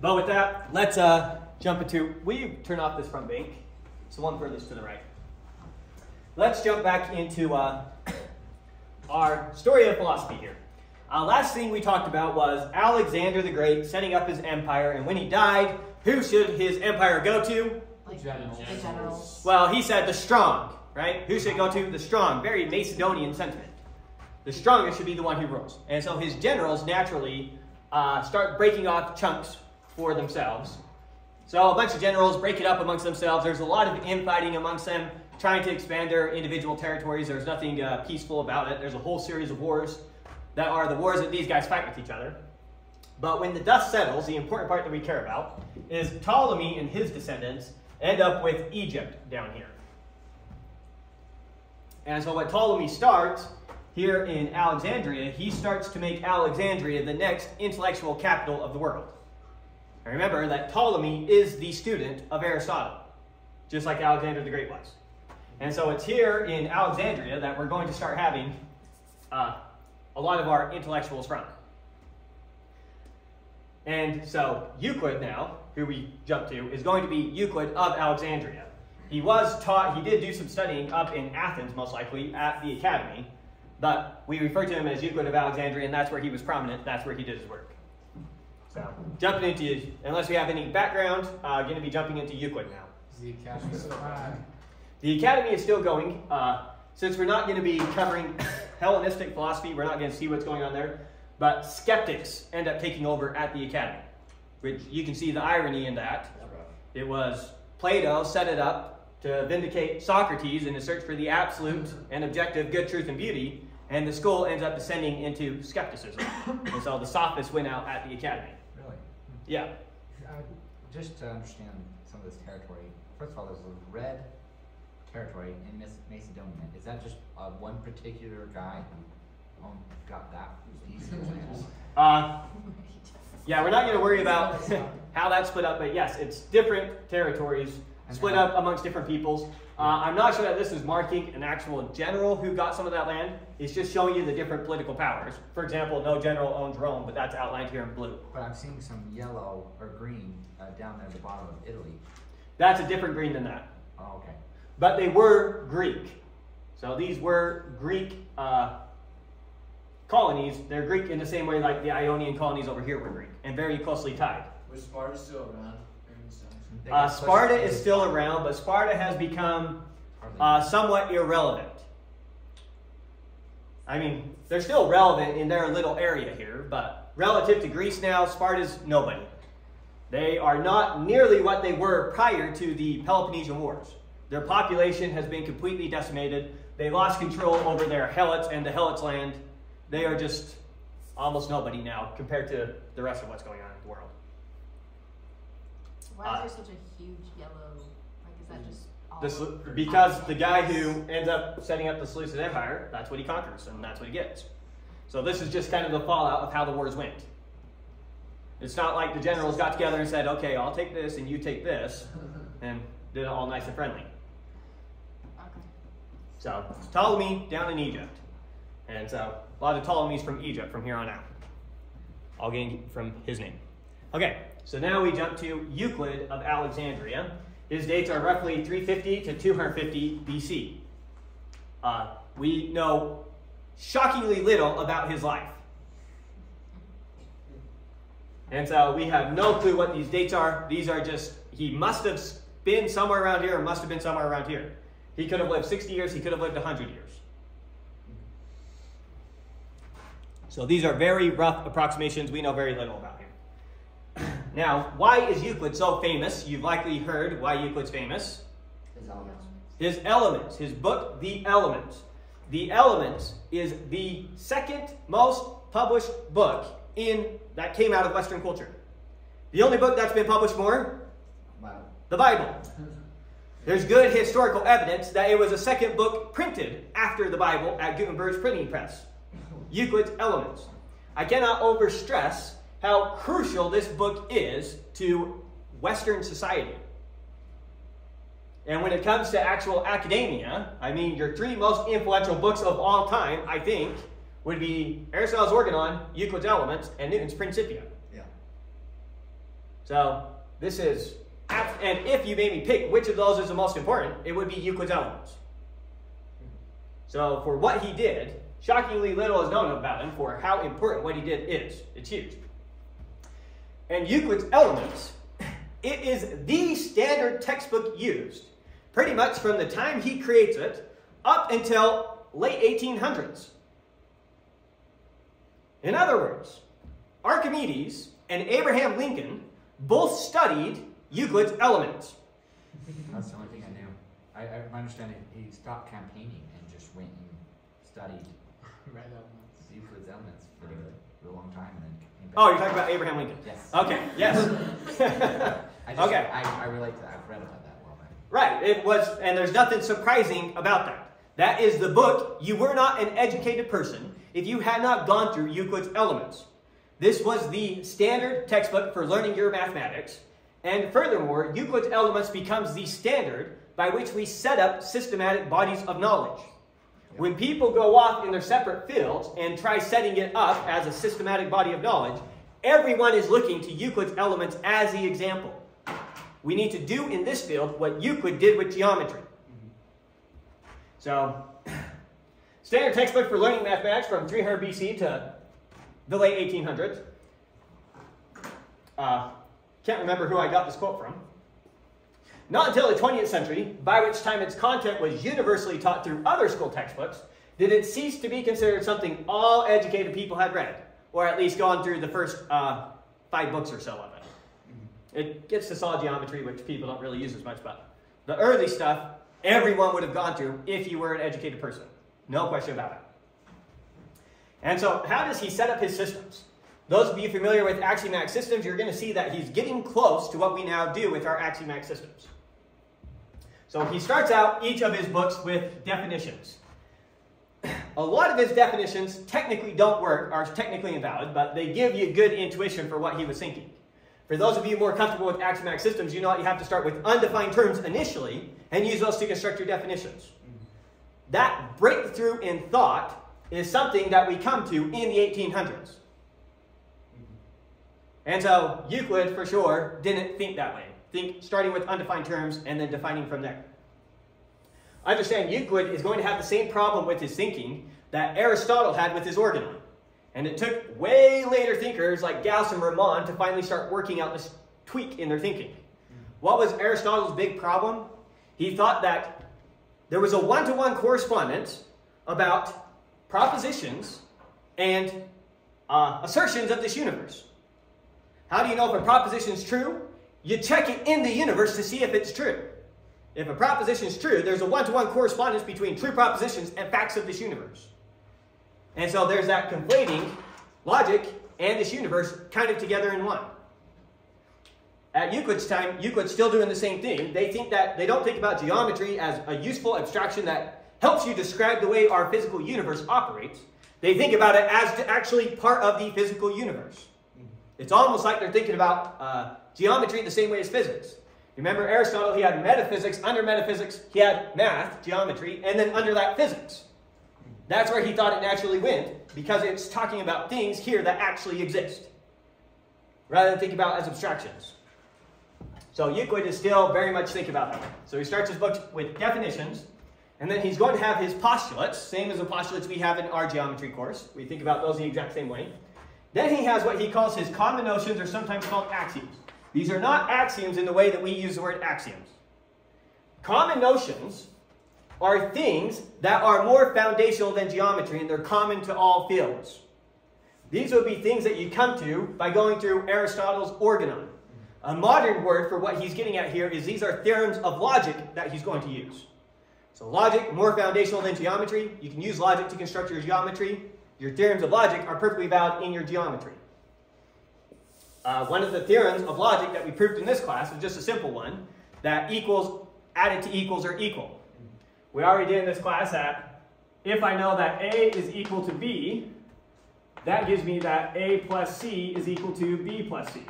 But with that, let's uh, jump into. Will you turn off this front bank? It's the one furthest to the right. Let's jump back into uh, our story of philosophy here. Uh, last thing we talked about was Alexander the Great setting up his empire, and when he died, who should his empire go to? Like generals. Generals. Well, he said the strong, right? Who should go to? The strong. Very Macedonian sentiment. The strongest should be the one who rules. And so his generals naturally uh, start breaking off chunks for themselves. So a bunch of generals break it up amongst themselves. There's a lot of infighting amongst them, trying to expand their individual territories. There's nothing uh, peaceful about it. There's a whole series of wars that are the wars that these guys fight with each other. But when the dust settles, the important part that we care about is Ptolemy and his descendants end up with Egypt down here. And so what Ptolemy starts here in Alexandria, he starts to make Alexandria the next intellectual capital of the world. Remember that Ptolemy is the student of Aristotle, just like Alexander the Great was. And so it's here in Alexandria that we're going to start having uh, a lot of our intellectuals from. And so Euclid now, who we jump to, is going to be Euclid of Alexandria. He was taught, he did do some studying up in Athens, most likely, at the academy, but we refer to him as Euclid of Alexandria, and that's where he was prominent, that's where he did his work. So, jumping into, unless we have any background, uh, going to be jumping into Euclid now. The academy still The academy is still going. Uh, since we're not going to be covering Hellenistic philosophy, we're not going to see what's going on there. But skeptics end up taking over at the academy, which you can see the irony in that. It was Plato set it up to vindicate Socrates in his search for the absolute and objective good, truth, and beauty, and the school ends up descending into skepticism. and so the sophists went out at the academy. Really? Yeah. Uh, just to understand some of this territory, first of all, there's a red territory in Macedonia. Is that just uh, one particular guy who um, got that uh, yeah, we're not going to worry about how that's split up, but yes, it's different territories split up amongst different peoples. Uh, I'm not sure that this is marking an actual general who got some of that land. It's just showing you the different political powers. For example, no general owns Rome, but that's outlined here in blue. But I'm seeing some yellow or green uh, down there at the bottom of Italy. That's a different green than that. Oh, okay. But they were Greek. So these were Greek uh, colonies. They're Greek in the same way like the Ionian colonies over here were Greek, and very closely tied. Was Sparta still around? Uh, Sparta is still around, but Sparta has become uh, somewhat irrelevant. I mean, they're still relevant in their little area here, but relative to Greece now, Sparta's nobody. They are not nearly what they were prior to the Peloponnesian Wars. Their population has been completely decimated. They lost control over their helots and the helots land. They are just almost nobody now compared to the rest of what's going on in the world. Why is uh, there such a huge yellow? Like, is that just the, because the guy who ends up setting up the Seleucid Empire, that's what he conquers, and that's what he gets. So this is just kind of the fallout of how the wars went. It's not like the generals got together and said, okay, I'll take this and you take this, and did it all nice and friendly. Okay. So Ptolemy down in Egypt. And so a lot of Ptolemies from Egypt from here on out. All getting from his name. Okay, so now we jump to Euclid of Alexandria. His dates are roughly 350 to 250 BC. Uh, we know shockingly little about his life. And so we have no clue what these dates are. These are just, he must have been somewhere around here or must have been somewhere around here. He could have lived 60 years, he could have lived 100 years. So these are very rough approximations. We know very little about. Now, why is Euclid so famous? You've likely heard why Euclid's famous. His elements. His elements. His book, The Elements. The Elements is the second most published book in that came out of Western culture. The only book that's been published more? Bible. The Bible. There's good historical evidence that it was a second book printed after the Bible at Gutenberg's printing press. Euclid's Elements. I cannot overstress how crucial this book is to Western society. And when it comes to actual academia, I mean, your three most influential books of all time, I think, would be Aristotle's Organon, Euclid's Elements, and Newton's Principia. Yeah. So this is, and if you made me pick which of those is the most important, it would be Euclid's Elements. So for what he did, shockingly little is known about him for how important what he did is. It's huge. And Euclid's Elements, it is the standard textbook used pretty much from the time he creates it up until late 1800s. In other words, Archimedes and Abraham Lincoln both studied Euclid's Elements. That's the only thing I knew. I, I my understanding he stopped campaigning and just went and studied Right. Euclid's elements for a real long time and then came back. Oh, you're talking about Abraham Lincoln? Yes. Okay, yes. I just, okay. I, I relate to that. I've read about that. Right, it was, and there's nothing surprising about that. That is the book. You were not an educated person if you had not gone through Euclid's Elements. This was the standard textbook for learning your mathematics. And furthermore, Euclid's Elements becomes the standard by which we set up systematic bodies of knowledge. When people go off in their separate fields and try setting it up as a systematic body of knowledge, everyone is looking to Euclid's Elements as the example. We need to do in this field what Euclid did with geometry. So, standard textbook for learning mathematics from 300 BC to the late 1800s. Uh, can't remember who I got this quote from. Not until the 20th century, by which time its content was universally taught through other school textbooks, did it cease to be considered something all educated people had read, or at least gone through the first uh, five books or so of it. It gets to solid geometry, which people don't really use as much, but the early stuff, everyone would have gone through if you were an educated person. No question about it. And so, how does he set up his systems? Those of you familiar with axiomatic systems, you're going to see that he's getting close to what we now do with our axiomatic systems. So he starts out each of his books with definitions. A lot of his definitions technically don't work, are technically invalid, but they give you good intuition for what he was thinking. For those of you more comfortable with axiomatic systems, you know you have to start with undefined terms initially and use those to construct your definitions. That breakthrough in thought is something that we come to in the 1800s. And so Euclid, for sure, didn't think that way. Think starting with undefined terms and then defining from there. I understand Euclid is going to have the same problem with his thinking that Aristotle had with his organon. And it took way later thinkers like Gauss and Riemann to finally start working out this tweak in their thinking. What was Aristotle's big problem? He thought that there was a one to one correspondence about propositions and uh, assertions of this universe. How do you know if a proposition is true? You check it in the universe to see if it's true. If a proposition is true, there's a one to one correspondence between true propositions and facts of this universe. And so there's that conflating logic and this universe kind of together in one. At Euclid's time, Euclid's still doing the same thing. They think that they don't think about geometry as a useful abstraction that helps you describe the way our physical universe operates. They think about it as actually part of the physical universe. It's almost like they're thinking about uh, geometry the same way as physics. Remember Aristotle, he had metaphysics. Under metaphysics, he had math, geometry, and then under that, physics. That's where he thought it naturally went, because it's talking about things here that actually exist, rather than think about as abstractions. So Euclid is still very much thinking about that. So he starts his book with definitions, and then he's going to have his postulates, same as the postulates we have in our geometry course. We think about those the exact same way. Then he has what he calls his common notions, or sometimes called axioms. These are not axioms in the way that we use the word axioms. Common notions are things that are more foundational than geometry, and they're common to all fields. These would be things that you come to by going through Aristotle's organon. A modern word for what he's getting at here is these are theorems of logic that he's going to use. So logic, more foundational than geometry. You can use logic to construct your geometry. Your theorems of logic are perfectly valid in your geometry. Uh, one of the theorems of logic that we proved in this class was just a simple one, that equals added to equals are equal. We already did in this class that if I know that A is equal to B, that gives me that A plus C is equal to B plus C.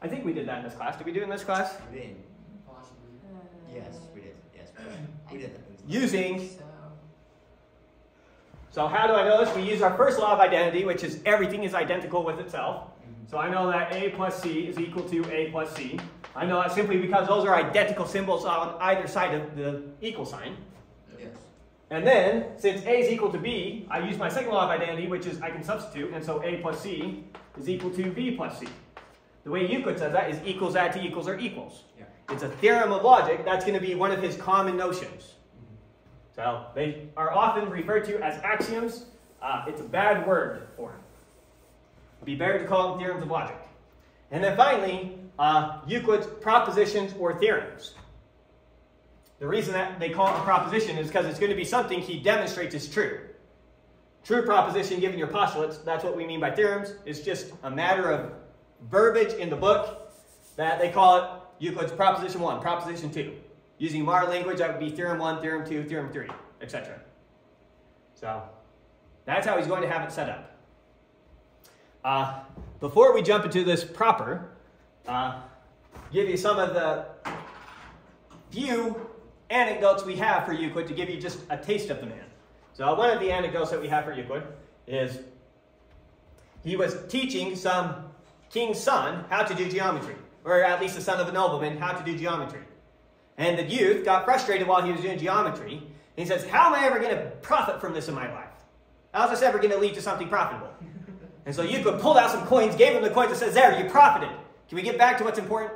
I think we did that in this class. Did we do it in this class? We did. Possibly. Yes, we did. Yes, we did that. Using So, So how do I know this? We use our first law of identity, which is everything is identical with itself. So I know that A plus C is equal to A plus C. I know that simply because those are identical symbols on either side of the equal sign. Yes. And then, since A is equal to B, I use my second law of identity, which is I can substitute, and so A plus C is equal to B plus C. The way Euclid says that is equals add to equals or equals. Yeah. It's a theorem of logic. That's going to be one of his common notions. So they are often referred to as axioms. Uh, it's a bad word for them. Be better to call them theorems of logic. And then finally, uh, Euclid's propositions or theorems. The reason that they call it a proposition is because it's going to be something he demonstrates is true. True proposition given your postulates, that's what we mean by theorems. It's just a matter of verbiage in the book that they call it Euclid's proposition 1, proposition 2. Using modern language, that would be theorem 1, theorem 2, theorem 3, etc. So that's how he's going to have it set up. Uh, before we jump into this proper, uh, give you some of the few anecdotes we have for Euclid to give you just a taste of the man. So one of the anecdotes that we have for Euclid is he was teaching some king's son how to do geometry, or at least the son of a nobleman how to do geometry. And the youth got frustrated while he was doing geometry, and he says, How am I ever going to profit from this in my life? How's this ever going to lead to something profitable? And so Euclid pulled out some coins, gave him the coins, and says, There, you profited. Can we get back to what's important?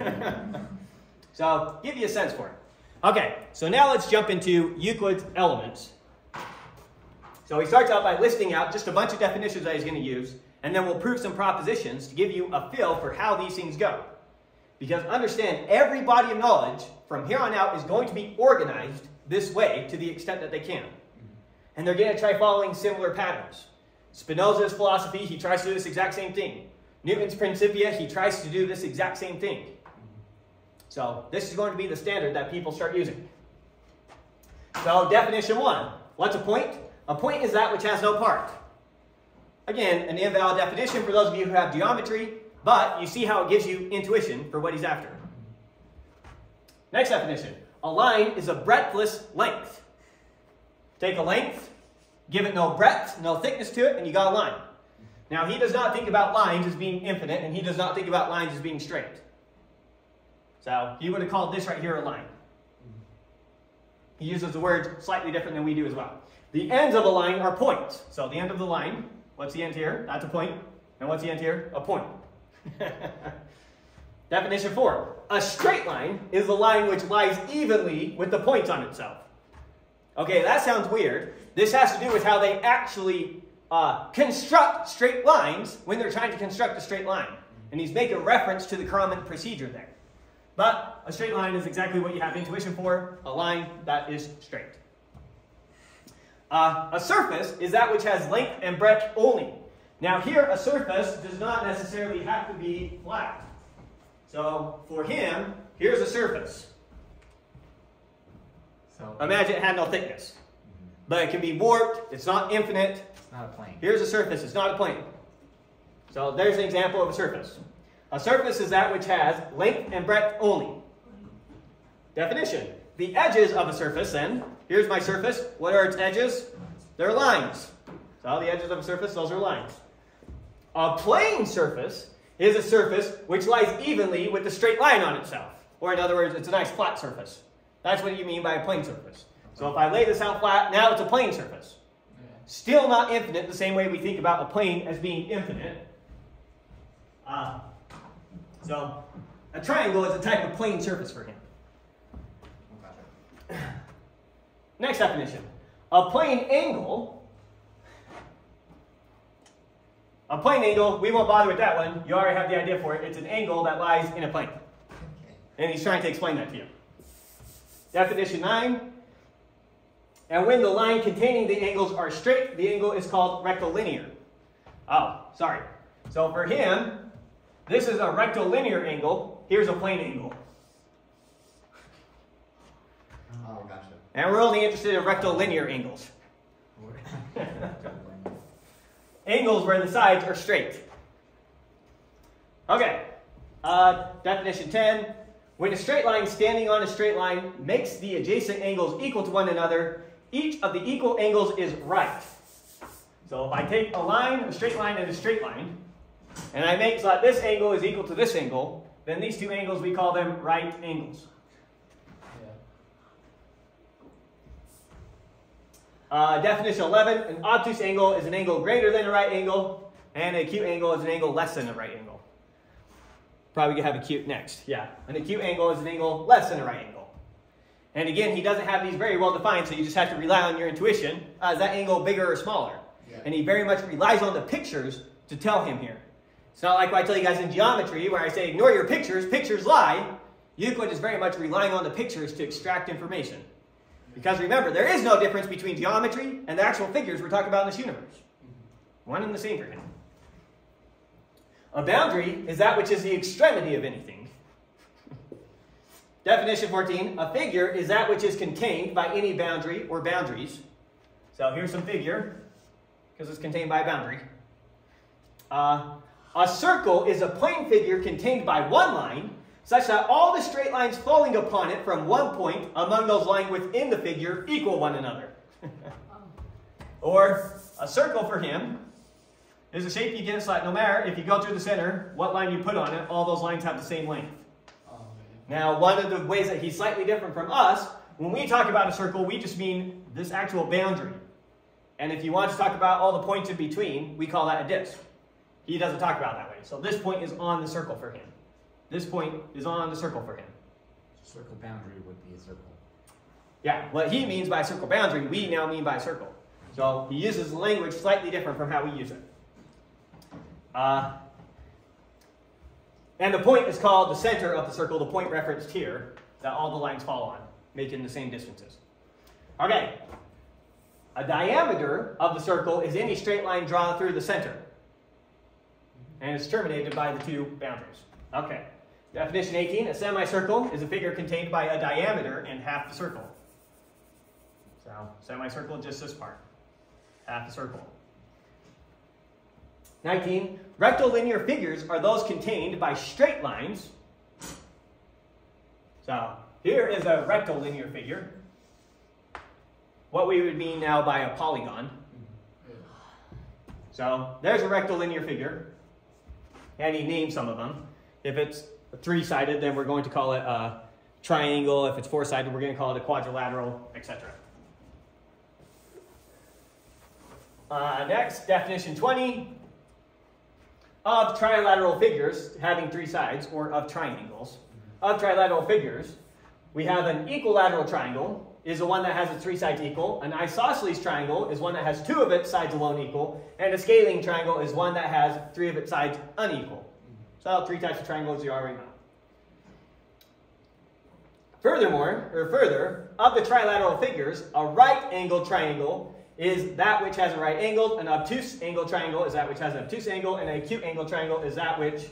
so, give you a sense for it. Okay, so now let's jump into Euclid's elements. So he starts out by listing out just a bunch of definitions that he's going to use, and then we'll prove some propositions to give you a feel for how these things go. Because understand, every body of knowledge from here on out is going to be organized this way to the extent that they can. And they're going to try following similar patterns. Spinoza's philosophy, he tries to do this exact same thing. Newton's Principia, he tries to do this exact same thing. So this is going to be the standard that people start using. So definition one, what's a point? A point is that which has no part. Again, an invalid definition for those of you who have geometry, but you see how it gives you intuition for what he's after. Next definition, a line is a breadthless length. Take a length, give it no breadth, no thickness to it, and you got a line. Now, he does not think about lines as being infinite, and he does not think about lines as being straight. So he would have called this right here a line. He uses the words slightly different than we do as well. The ends of a line are points. So the end of the line, what's the end here? That's a point. And what's the end here? A point. Definition four. A straight line is a line which lies evenly with the points on itself. Okay, that sounds weird. This has to do with how they actually uh, construct straight lines when they're trying to construct a straight line. And he's making a reference to the common procedure there. But a straight line is exactly what you have intuition for, a line that is straight. Uh, a surface is that which has length and breadth only. Now here, a surface does not necessarily have to be flat. So for him, here's a surface. So Imagine it had no thickness. But it can be warped, it's not infinite. it's not a plane. Here's a surface, it's not a plane. So there's an example of a surface. A surface is that which has length and breadth only. Definition. The edges of a surface, then, here's my surface. What are its edges? They're lines. So the edges of a surface, those are lines. A plane surface is a surface which lies evenly with a straight line on itself. Or in other words, it's a nice flat surface. That's what you mean by a plane surface. So if I lay this out flat, now it's a plane surface. Still not infinite, the same way we think about a plane as being infinite. Uh, so a triangle is a type of plane surface for him. Next definition. A plane angle. A plane angle, we won't bother with that one. You already have the idea for it. It's an angle that lies in a plane. And he's trying to explain that to you. Definition 9. And when the line containing the angles are straight, the angle is called rectilinear. Oh, sorry. So for him, this is a rectilinear angle. Here's a plane angle. Oh, gotcha. And we're only interested in rectilinear angles. Angles where the sides are straight. Okay. Uh, definition 10. When a straight line standing on a straight line makes the adjacent angles equal to one another, each of the equal angles is right. So if I take a line, a straight line, and a straight line, and I make so that this angle is equal to this angle, then these two angles, we call them right angles. Uh, definition 11, an obtuse angle is an angle greater than a right angle, and an acute angle is an angle less than a right angle. Probably gonna have acute next. Yeah, an acute angle is an angle less than a right angle. And again, he doesn't have these very well defined, so you just have to rely on your intuition. Uh, is that angle bigger or smaller? Yeah. And he very much relies on the pictures to tell him here. It's not like what I tell you guys in geometry, where I say, ignore your pictures, pictures lie. Euclid is very much relying on the pictures to extract information. Because remember, there is no difference between geometry and the actual figures we're talking about in this universe. One and the same for him. A boundary is that which is the extremity of anything. Definition 14 A figure is that which is contained by any boundary or boundaries. So here's some figure, because it's contained by a boundary. Uh, a circle is a plane figure contained by one line, such that all the straight lines falling upon it from one point among those lying within the figure equal one another. or a circle for him is a shape you get so that no matter if you go through the center, what line you put on it, all those lines have the same length. Now, one of the ways that he's slightly different from us, when we talk about a circle, we just mean this actual boundary. And if you want to talk about all the points in between, we call that a disk. He doesn't talk about it that way. So this point is on the circle for him. This point is on the circle for him. Circle boundary would be a circle. Yeah, what he means by circle boundary, we now mean by circle. So he uses language slightly different from how we use it. Uh, and the point is called the center of the circle, the point referenced here, that all the lines fall on, making the same distances. Okay. A diameter of the circle is any straight line drawn through the center. And it's terminated by the two boundaries. Okay. Definition 18, a semicircle is a figure contained by a diameter and half the circle. So, semicircle, just this part. Half the circle. 19, rectilinear figures are those contained by straight lines. So, here is a rectilinear figure. What we would mean now by a polygon. So, there's a rectilinear figure. And he named some of them. If it's three-sided, then we're going to call it a triangle. If it's four-sided, we're going to call it a quadrilateral, etc. Uh, next, definition 20 of trilateral figures having three sides, or of triangles. Of trilateral figures, we have an equilateral triangle, is the one that has its three sides equal. An isosceles triangle is one that has two of its sides alone equal. And a scalene triangle is one that has three of its sides unequal. So three types of triangles you already know. Furthermore, or further, of the trilateral figures, a right angled triangle is that which has a right angle, an obtuse angle triangle is that which has an obtuse angle, and an acute angle triangle is that which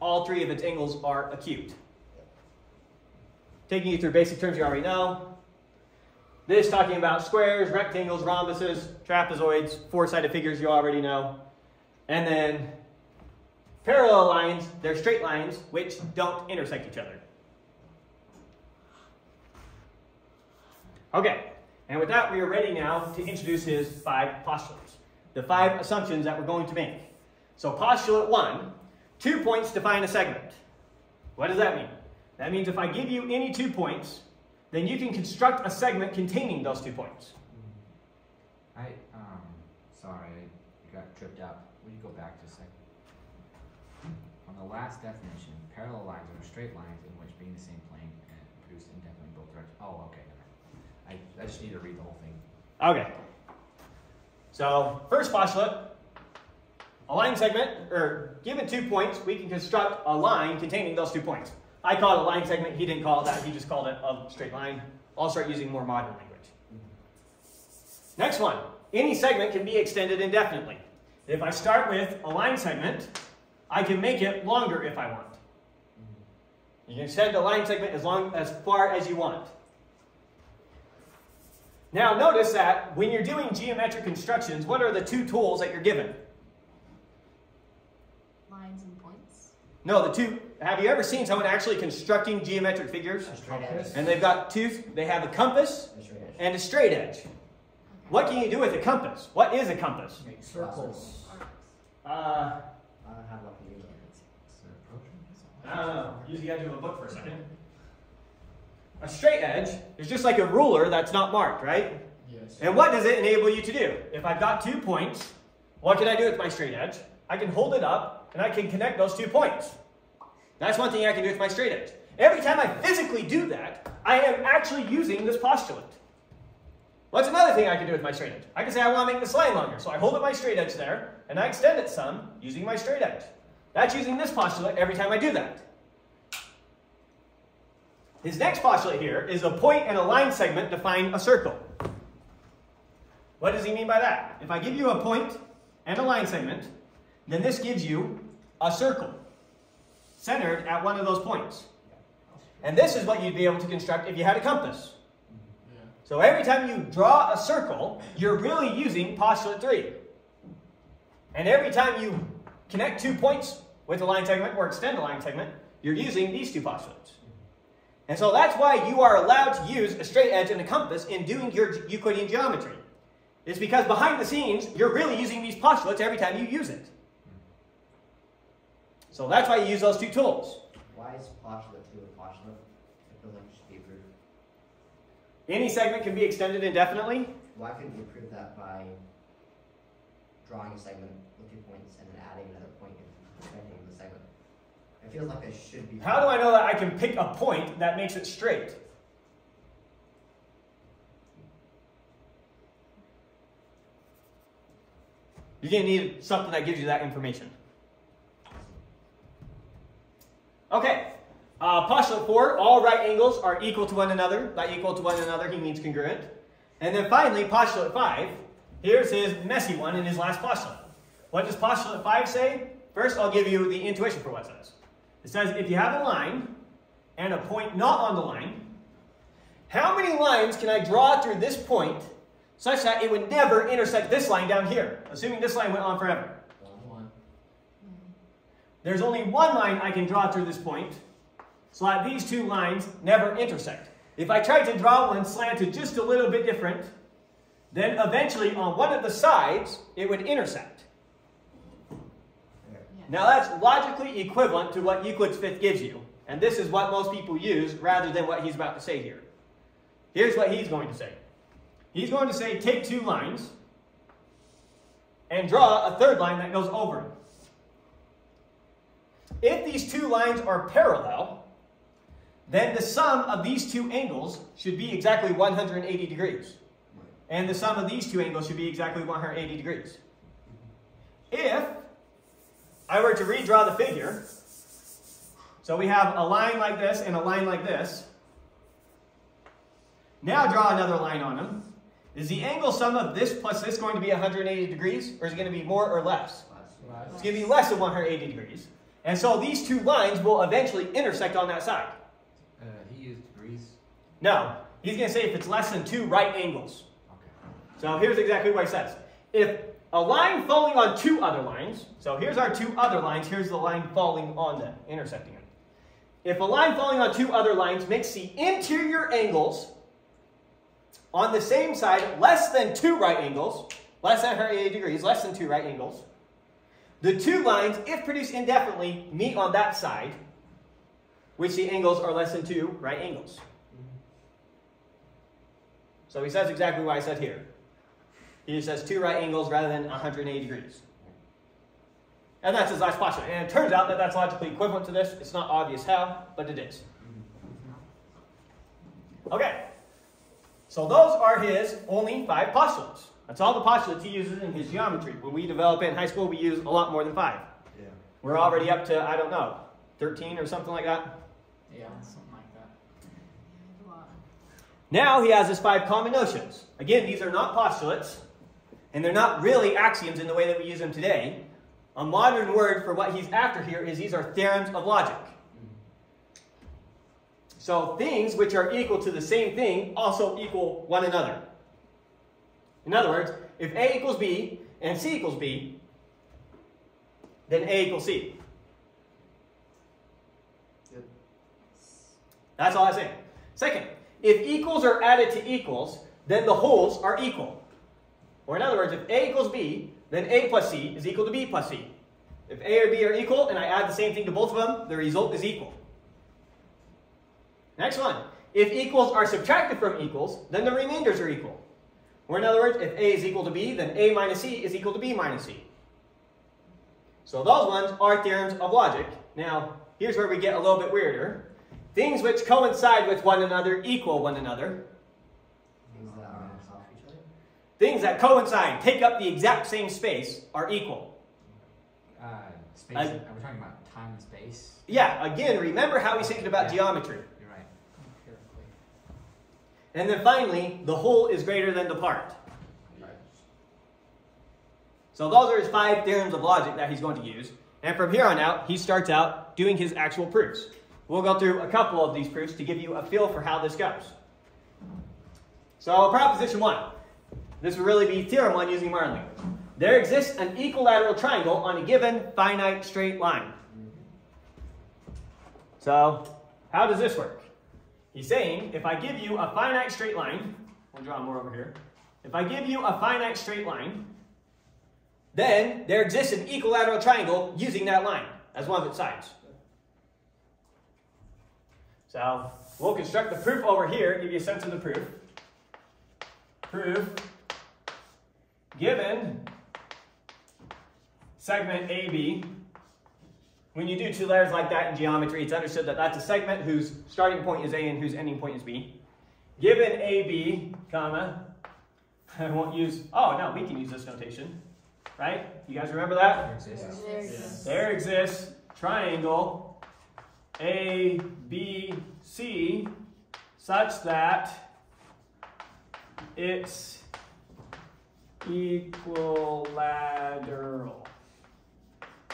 all three of its angles are acute. Taking you through basic terms you already know. This talking about squares, rectangles, rhombuses, trapezoids, four-sided figures you already know. And then parallel lines, they're straight lines which don't intersect each other. Okay, and with that, we are ready now to introduce his five postulates, the five assumptions that we're going to make. So, postulate one two points define a segment. What does that mean? That means if I give you any two points, then you can construct a segment containing those two points. I, um, sorry, I got tripped up. Will you go back to a second? On the last definition, parallel lines are straight lines in which being the same plane produce indefinitely both directions. Oh, okay. I, I just need to read the whole thing. Okay. So, first postulate a line segment, or given two points, we can construct a line containing those two points. I call it a line segment, he didn't call it that, he just called it a straight line. I'll start using more modern language. Next one any segment can be extended indefinitely. If I start with a line segment, I can make it longer if I want. You can extend a line segment as long as far as you want. Now notice that when you're doing geometric constructions, what are the two tools that you're given? Lines and points. No, the two. Have you ever seen someone actually constructing geometric figures? A straight edge. And they've got two. They have a compass A and a straight edge. What can you do with a compass? What is a compass? Make circles. Uh, Uh, don't have like a new It's approaching. I don't know. Usually you gotta do a book for a second. A straight edge is just like a ruler that's not marked, right? Yes. And what does it enable you to do? If I've got two points, what can I do with my straight edge? I can hold it up and I can connect those two points. That's one thing I can do with my straight edge. Every time I physically do that, I am actually using this postulate. What's another thing I can do with my straight edge? I can say I want to make this line longer, so I hold up my straight edge there, and I extend it some using my straight edge. That's using this postulate every time I do that. His next postulate here is a point and a line segment define a circle. What does he mean by that? If I give you a point and a line segment, then this gives you a circle centered at one of those points. And this is what you'd be able to construct if you had a compass. So every time you draw a circle, you're really using postulate 3. And every time you connect two points with a line segment or extend a line segment, you're using these two postulates. And so that's why you are allowed to use a straight edge and a compass in doing your Euclidean geometry. It's because behind the scenes, you're really using these postulates every time you use it. So that's why you use those two tools. Why is postulate two a postulate? It feels like it should be approved. Any segment can be extended indefinitely. Why couldn't you prove that by drawing a segment with two points and then adding another point and extending the segment? It feels like it should be. How do I know that I can pick a point that makes it straight? You're going to need something that gives you that information. Okay. Uh, postulate 4, all right angles are equal to one another. By equal to one another, he means congruent. And then finally, postulate 5. Here's his messy one in his last postulate. What does postulate 5 say? First, I'll give you the intuition for what it says. It says if you have a line and a point not on the line, how many lines can I draw through this point such that it would never intersect this line down here, assuming this line went on forever? One. There's only one line I can draw through this point, so that these two lines never intersect. If I tried to draw one slanted just a little bit different, then eventually on one of the sides, it would intersect. Now that's logically equivalent to what Euclid's fifth gives you. And this is what most people use rather than what he's about to say here. Here's what he's going to say. He's going to say take two lines and draw a third line that goes over it. If these two lines are parallel, then the sum of these two angles should be exactly 180 degrees. And the sum of these two angles should be exactly 180 degrees. If I were to redraw the figure, so we have a line like this and a line like this. Now draw another line on them. Is the angle sum of this plus this going to be 180 degrees, or is it going to be more or less? Last. It's going to be less than 180 degrees. And so these two lines will eventually intersect on that side. Uh, he used degrees. No, he's going to say if it's less than two right angles. Okay. So here's exactly what he says. If a line falling on two other lines, so here's our two other lines, here's the line falling on them, intersecting them. If a line falling on two other lines makes the interior angles on the same side less than two right angles, less than 180 degrees, less than two right angles, the two lines, if produced indefinitely, meet on that side, which the angles are less than two right angles. So he says exactly what I said here. He just says two right angles rather than 180 degrees. And that's his last postulate. And it turns out that that's logically equivalent to this. It's not obvious how, but it is. Okay. So those are his only five postulates. That's all the postulates he uses in his geometry. When we develop it in high school, we use a lot more than five. Yeah. We're already up to, I don't know, 13 or something like that. Yeah, something like that. Now he has his five common notions. Again, these are not postulates, and they're not really axioms in the way that we use them today. A modern word for what he's after here is these are theorems of logic. So things which are equal to the same thing also equal one another. In other words, if A equals B and C equals B, then A equals C. Yep. That's all I'm saying. Second, if equals are added to equals, then the wholes are equal. Or in other words, if A equals B, then A plus C is equal to B plus C. If A or B are equal and I add the same thing to both of them, the result is equal. Next one. If equals are subtracted from equals, then the remainders are equal. Or in other words, if A is equal to B, then A minus C is equal to B minus C. So those ones are theorems of logic. Now, here's where we get a little bit weirder. Things which coincide with one another equal one another. Things that are on top of each other. Things that coincide, take up the exact same space, are equal. Uh, space. I- are we talking about time and space? Yeah, again, remember how he's thinking about Yeah. geometry. You're right. And then finally, the whole is greater than the part. So those are his five theorems of logic that he's going to use. And from here on out, he starts out doing his actual proofs. We'll go through a couple of these proofs to give you a feel for how this goes. So proposition one. This would really be theorem one using modern language. There exists an equilateral triangle on a given finite straight line. So how does this work? He's saying if I give you a finite straight line, we'll draw more over here. If I give you a finite straight line, then there exists an equilateral triangle using that line as one of its sides. So we'll construct the proof over here, give you a sense of the proof. Proof given segment AB. When you do two layers like that in geometry, it's understood that that's a segment whose starting point is A and whose ending point is B. Given AB, comma, I won't use, oh no, we can use this notation, right? You guys remember that? There exists. There Yeah. exists. There exists triangle A, B, C such that it's equilateral.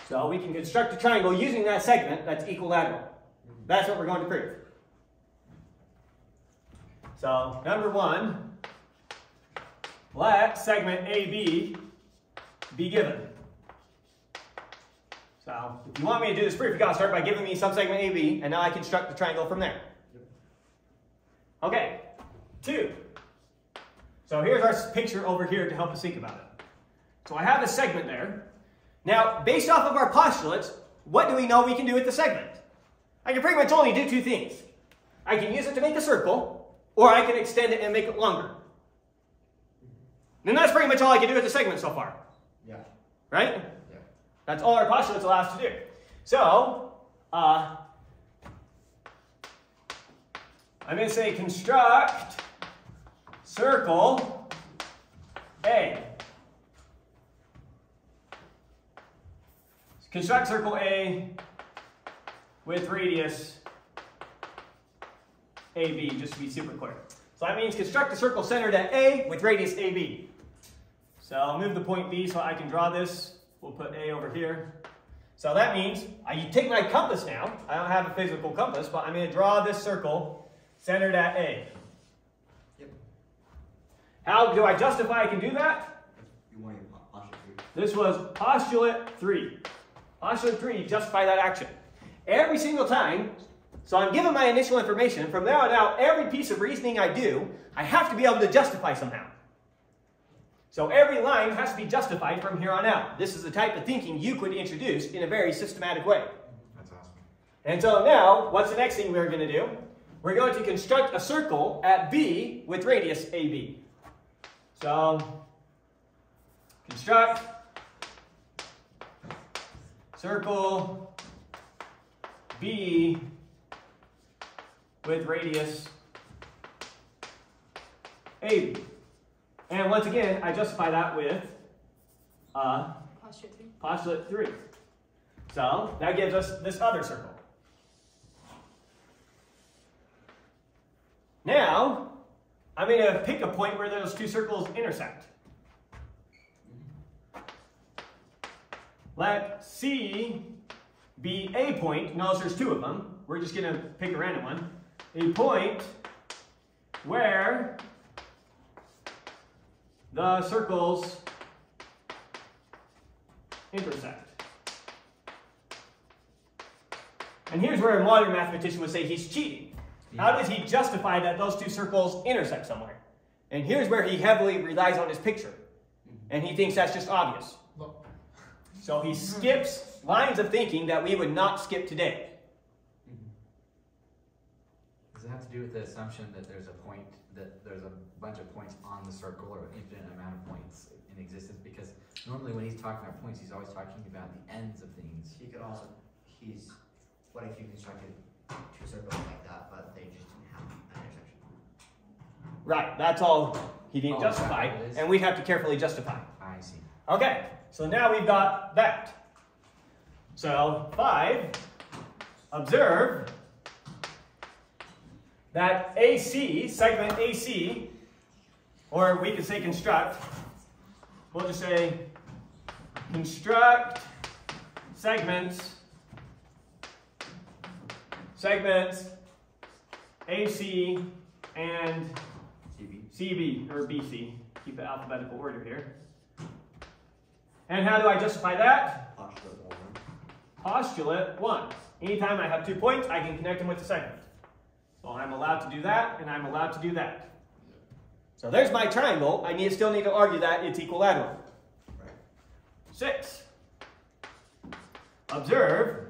So we can construct a triangle using that segment that's equilateral. That's what we're going to prove. So number one, let segment AB be given. So if you want me to do this proof, you gotta start by giving me some segment AB, and now I construct the triangle from there. Okay, two. So here's our picture over here to help us think about it. So I have a segment there. Now, based off of our postulates, what do we know we can do with the segment? I can pretty much only do two things. I can use it to make a circle, or I can extend it and make it longer. And that's pretty much all I can do with the segment so far, Yeah. right? Yeah. That's all our postulates allow us to do. So, uh, I'm going to say construct circle A. Construct circle A with radius AB, just to be super clear. So that means construct a circle centered at A with radius AB. So I'll move the point B so I can draw this. We'll put A over here. So that means I take my compass now. I don't have a physical compass, but I'm going to draw this circle centered at A. How do I justify I can do that? You want your po- posture. This was postulate three. Postulate three, justify that action. Every single time, so I'm given my initial information. From there on out, every piece of reasoning I do, I have to be able to justify somehow. So every line has to be justified from here on out. This is the type of thinking you could introduce in a very systematic way. That's awesome. And so now, what's the next thing we're going to do? We're going to construct a circle at B with radius AB. So, construct circle B with radius AB. And once again, I justify that with uh, Postulate three. postulate 3. So that gives us this other circle. Now, I'm going to pick a point where those two circles intersect. Let C be a point. Notice there's two of them. We're just going to pick a random one. A point where the circles intersect. And here's where a modern mathematician would say he's cheating. How does he justify that those two circles intersect somewhere? And here's where he heavily relies on his picture. And he thinks that's just obvious. So he skips lines of thinking that we would not skip today. Does it have to do with the assumption that there's a point, that there's a bunch of points on the circle or an infinite amount of points in existence? Because normally when he's talking about points, he's always talking about the ends of things. He could also, he's, what if you constructed two circles like that, but they just didn't have an intersection? Right, that's all he didn't Oh, justify, that is- and we have to carefully justify. I see. Okay, so now we've got that. So, five, observe that AC, segment AC, or we could say construct, we'll just say construct segments, segments AC and CB. CB, or BC, keep it alphabetical order here. And how do I justify that? Postulate one. Postulate one. Anytime I have two points, I can connect them with a segment. So I'm allowed to do that, and I'm allowed to do that. So there's my triangle. I need, still need to argue that it's equilateral. Right. Six. Observe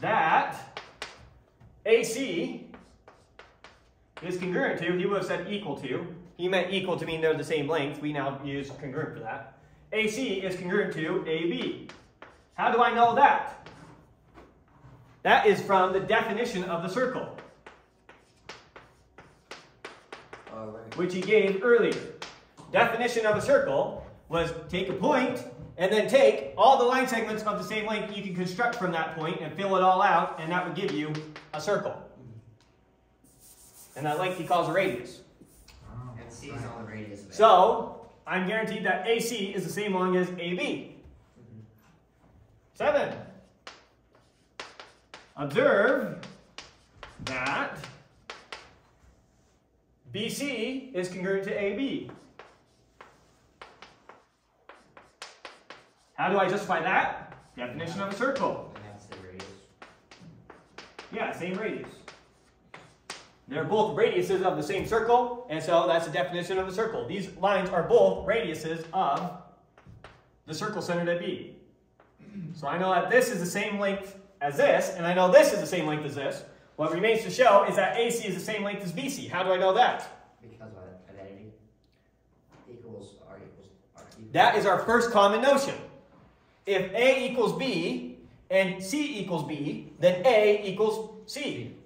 that AC is congruent to, he would have said equal to. He meant equal to mean they're the same length. We now use congruent for that. AC is congruent to AB. How do I know that? That is from the definition of the circle, right. which he gave earlier. Definition of a circle was take a point and then take all the line segments of the same length you can construct from that point and fill it all out, and that would give you a circle. And that length he calls a radius. Oh, And C is right. on the radius of it. So, I'm guaranteed that AC is the same long as AB. Mm-hmm. Seven. Observe that BC is congruent to AB. How do I justify that? Definition of a circle. That's the radius. Yeah, same radius. They're both radiuses of the same circle, and so that's the definition of a circle. These lines are both radiuses of the circle centered at B. So I know that this is the same length as this, and I know this is the same length as this. What remains to show is that AC is the same length as BC. How do I know that? Because of identity. Equals R equals R equals. That is our first common notion. If A equals B and C equals B, then A equals C.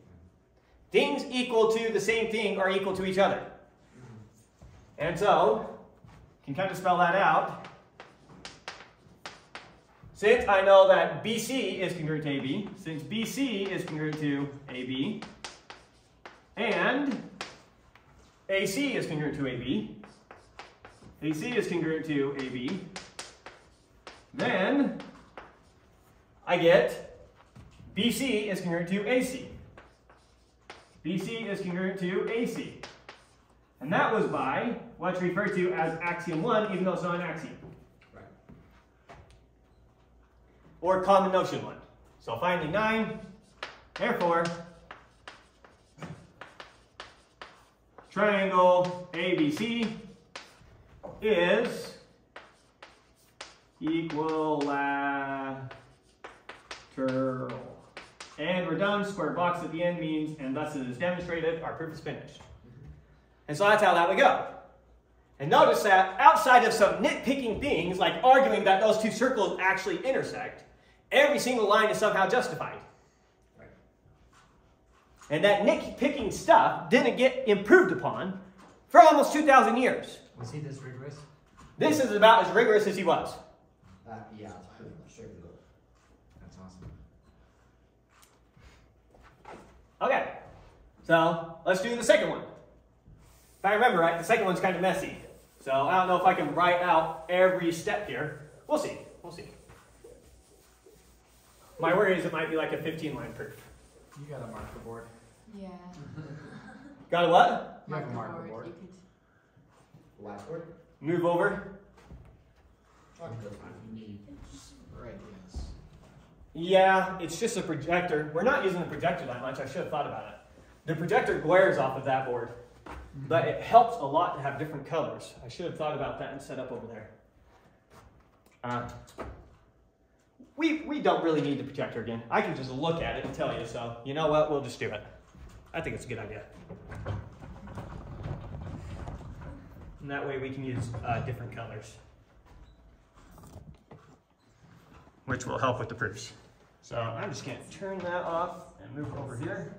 Things equal to the same thing are equal to each other. And so, can kind of spell that out. Since I know that BC is congruent to AB, since BC is congruent to AB, and AC is congruent to AB, AC is congruent to AB, then I get BC is congruent to AC. BC is congruent to AC. And that was by what's referred to as axiom 1, even though it's not an axiom. Right. Or common notion 1. So finally 9, therefore, triangle ABC is equilateral. And we're done. Square box at the end means, and thus it is demonstrated, our proof is finished. And so that's how that would go. And notice that outside of some nitpicking things, like arguing that those two circles actually intersect, every single line is somehow justified. Right. And that nitpicking stuff didn't get improved upon for almost 2,000 years. Was he this rigorous? This is about as rigorous as he was. Uh, yeah, it's pretty much straight to the That's awesome. Okay, so let's do the second one. If I remember right, the second one's kind of messy. So I don't know if I can write out every step here. We'll see. We'll see. My worry is it might be like a 15 line proof. You got a marker board. Yeah. Got a what? You have a marker board. You could. Blackboard? Move over. Chalkboard's fine. You need right yes. Yeah, it's just a projector. We're not using the projector that much. I should have thought about it. The projector glares off of that board, but it helps a lot to have different colors. I should have thought about that and set up over there. Uh, we, we don't really need the projector again. I can just look at it and tell you, so you know what? We'll just do it. I think it's a good idea. And that way we can use uh, different colors, which will help with the proofs. So I'm just gonna turn that off and move over here.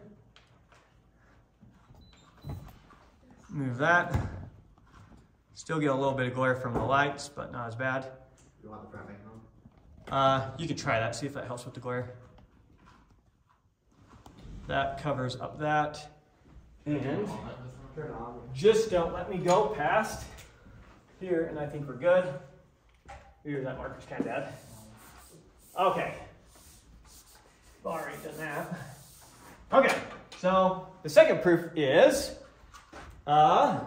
Move that. Still get a little bit of glare from the lights, but not as bad. You want the front mic on? Uh, you could try that, see if that helps with the glare. That covers up that. And Turn it on. just don't let me go past here, and I think we're good. Ooh, that marker's kind of bad. Okay. Sorry done that. Okay, so the second proof is uh,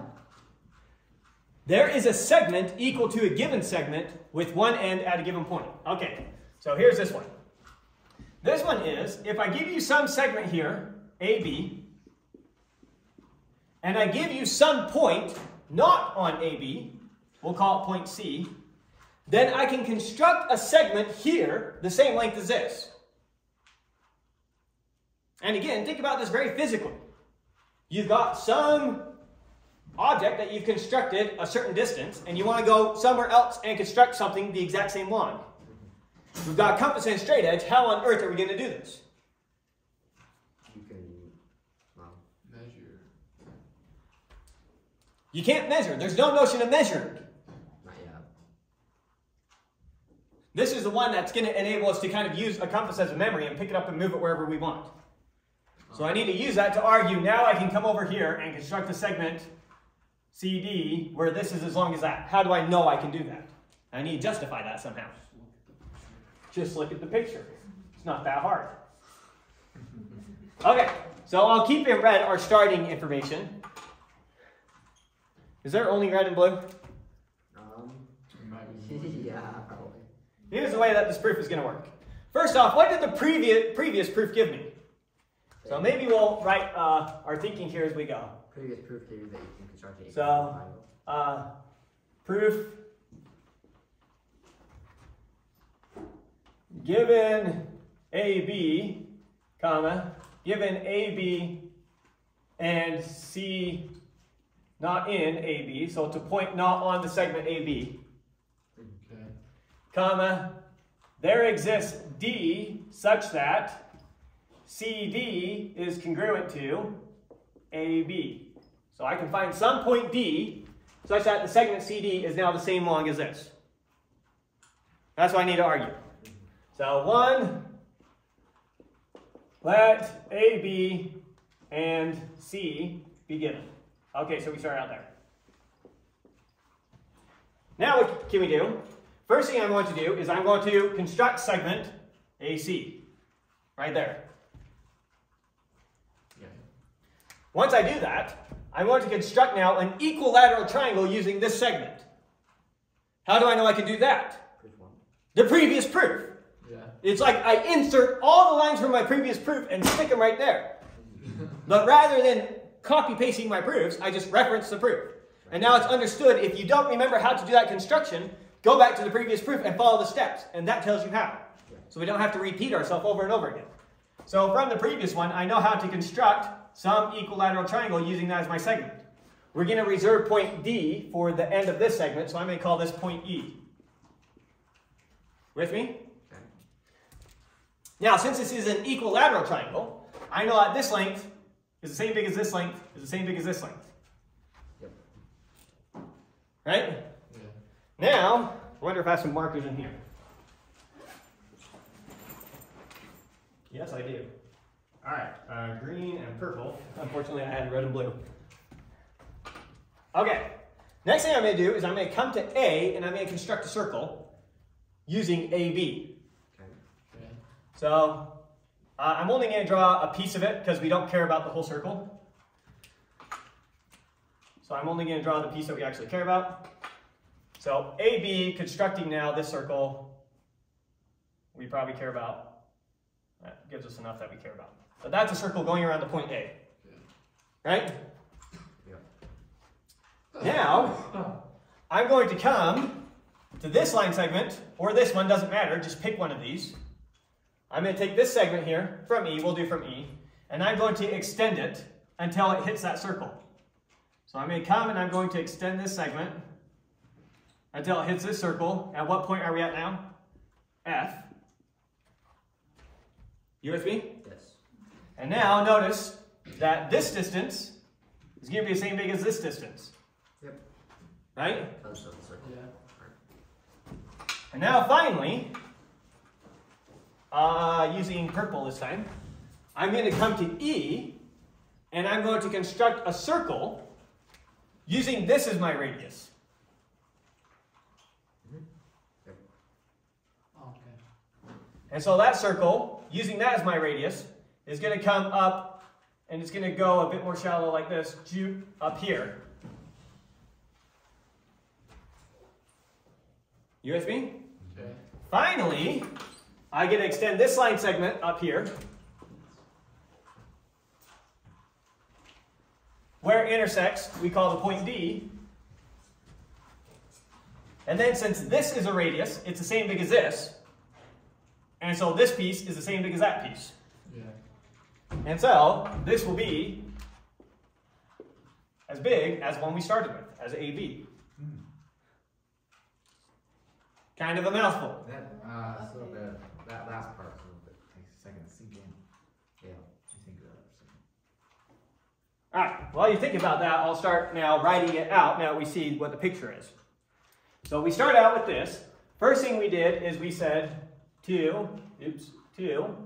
there is a segment equal to a given segment with one end at a given point. Okay, so here's this one. This one is if I give you some segment here, AB, and I give you some point not on AB, we'll call it point C, then I can construct a segment here the same length as this. And again, think about this very physically. You've got some object that you've constructed a certain distance, and you want to go somewhere else and construct something the exact same long. We've got a compass and straight edge. How on earth are we going to do this? You can, well, Measure. You can't measure. There's no notion of measuring. not yet. This is the one that's going to enable us to kind of use a compass as a memory and pick it up and move it wherever we want. So I need to use that to argue now I can come over here and construct a segment CD where this is as long as that. How do I know I can do that? I need to justify that somehow. Just look at the picture. It's not that hard. Okay, so I'll keep in red our starting information. Is there only red and blue? Um, It might be. yeah, probably. Here's the way that this proof is going to work. First off, what did the previous, previous proof give me? So maybe we'll write uh, our thinking here as we go. Previous proof gave you that you can construct a So-. Uh, proof given AB, comma, given AB and C not in AB, so to point not on the segment AB. Comma, there exists D such that CD is congruent to AB. So I can find some point D such that the segment CD is now the same long as this. That's what I need to argue. So one, let AB and C be given. Okay, so we start out there. Now what can we do? First thing I'm going to do is I'm going to construct segment AC. Right there. Yeah. Once I do that, I'm going to construct now an equilateral triangle using this segment. How do I know I can do that? The previous proof. Yeah. It's like I insert all the lines from my previous proof and stick them right there. But rather than copy pasting my proofs, I just reference the proof. And now it's understood if you don't remember how to do that construction, go back to the previous proof and follow the steps. And that tells you how. So we don't have to repeat ourselves over and over again. So from the previous one, I know how to construct some equilateral triangle using that as my segment. We're going to reserve point D for the end of this segment, so I'm going to call this point E. With me? Now, since this is an equilateral triangle, I know that this length is the same big as this length, is the same big as this length. Yep. Right? Now, I wonder if I have some markers in here. Yes, I do. All right, uh, green and purple. Unfortunately, I had red and blue. Okay, next thing I'm going to do is I'm going to come to A and I'm going to construct a circle using AB. Okay. Okay. So uh, I'm only going to draw a piece of it because we don't care about the whole circle. So I'm only going to draw the piece that we actually care about. So AB, constructing now this circle, we probably care about. That gives us enough that we care about. But that's a circle going around the point A. Right? Yep. Now, I'm going to come to this line segment, or this one, doesn't matter, just pick one of these. I'm going to take this segment here from E, we'll do from E, and I'm going to extend it until it hits that circle. So I'm going to come and I'm going to extend this segment until it hits this circle. At what point are we at now? F. You with me? Yes. And now notice that this distance is going to be the same big as this distance. Yep. Right? Close of the circle. Yeah. And now finally, uh, using purple this time, I'm going to come to E and I'm going to construct a circle using this as my radius. Okay. And so that circle, using that as my radius, is going to come up and it's going to go a bit more shallow like this, up here. You with me? Okay. Finally, I get to extend this line segment up here. Where it intersects, we call the point D. And then since this is a radius, it's the same big as this. And so this piece is the same big as that piece. Yeah. And so this will be as big as one we started with, as AB. Kind of a mouthful. That, uh, it's a little that last part's a little bit, takes a second to sink in. Yeah. You think of that for a second. All right, while you think about that, I'll start now writing it out now that we see what the picture is. So we start out with this. First thing we did is we said to, oops, to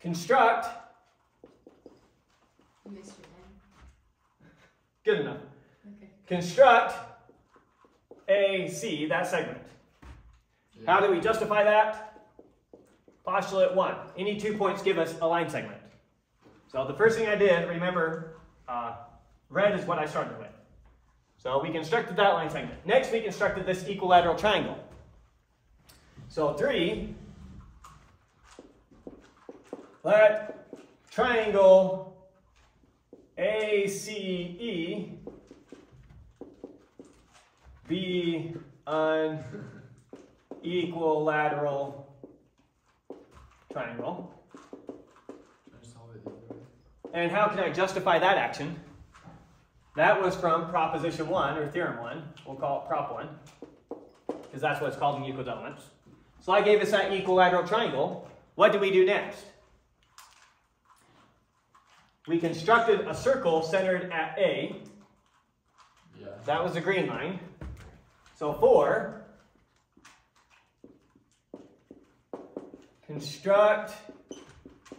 construct, good enough, Okay. construct AC, that segment. yeah. How do we justify that? Postulate one. Any two points give us a line segment. So the first thing I did, remember, uh, red is what I started with. So we constructed that line segment. Next, we constructed this equilateral triangle. So three, let triangle ACE be an equilateral triangle. And how can I justify that action? That was from proposition one or theorem one. We'll call it prop one because that's what it's called in Euclid's Elements. So I gave us that equilateral triangle. What do we do next? We constructed a circle centered at A. Yeah. That was the green line. So four, construct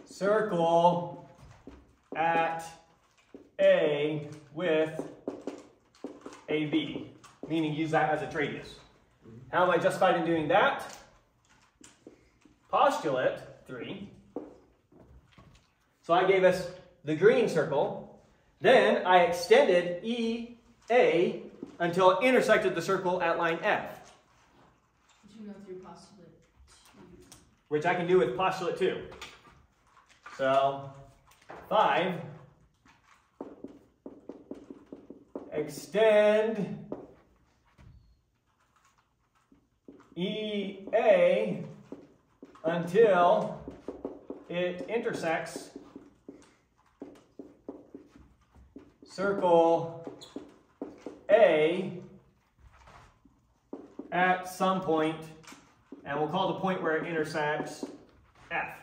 circle at A with AB, meaning use that as its radius. Mm-hmm. How am I justified in doing that? Postulate three. So I gave us the green circle. Then I extended EA until it intersected the circle at line F, Did you go through postulate two? which I can do with postulate 2. So, 5, extend EA until it intersects circle A at some point, and we'll call the point where it intersects F.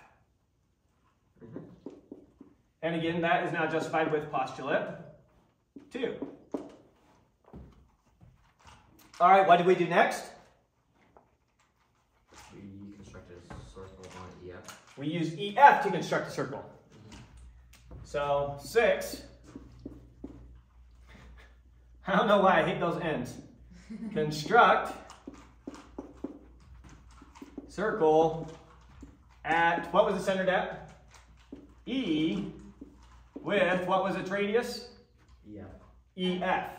Mm-hmm. And again, that is now justified with postulate 2. All right, what did we do next? We constructed a circle on EF. We use EF to construct a circle. Mm-hmm. So, 6. I don't know why I hate those ends. construct circle at, what was the center at? E with, what was its radius? EF. EF.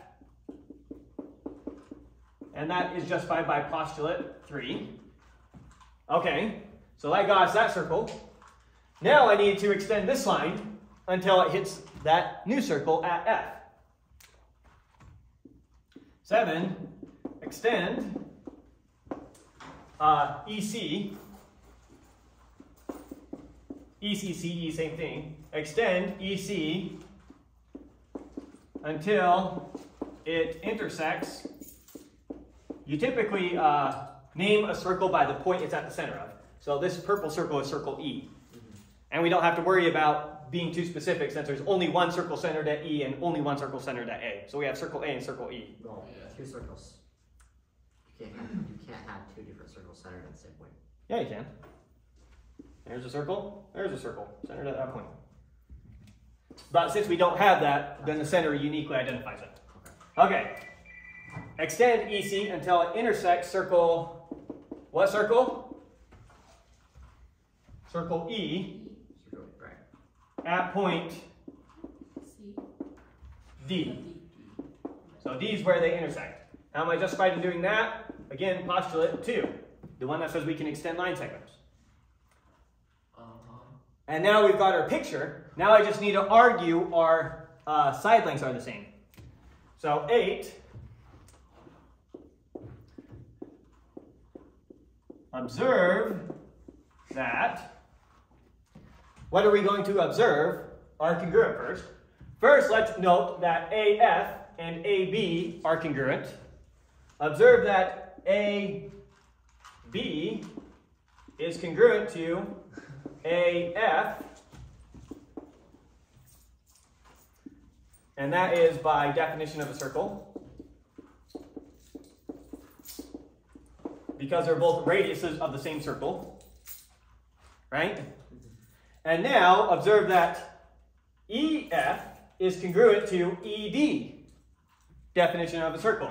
And that is justified by postulate 3. Okay, so that got us that circle. Now I need to extend this line until it hits that new circle at F. 7. Extend uh, EC ECCE, same thing. Extend EC until it intersects. You typically uh, name a circle by the point it's at the center of. So this purple circle is circle E. And we don't have to worry about being too specific since there's only one circle centered at E and only one circle centered at A. So we have circle A and circle E. Well, Yeah. two circles. You can't have, you can't have two different circles centered at the same point. Yeah, you can. There's a circle, there's a circle, centered at that point. But since we don't have that, then the center uniquely identifies it. Okay. Extend EC until it intersects circle, what circle? Circle E. at point C. D. So D is where they intersect. How am I justified in doing that? Again, postulate two, the one that says we can extend line segments. Uh-huh. And now we've got our picture. Now I just need to argue our uh, side lengths are the same. So 8 observe that what are we going to observe are congruent first. First, let's note that AF and AB are congruent. Observe that AB is congruent to AF, and that is by definition of a circle. Because they're both radiuses of the same circle. Right? And now observe that EF is congruent to ED, definition of a circle.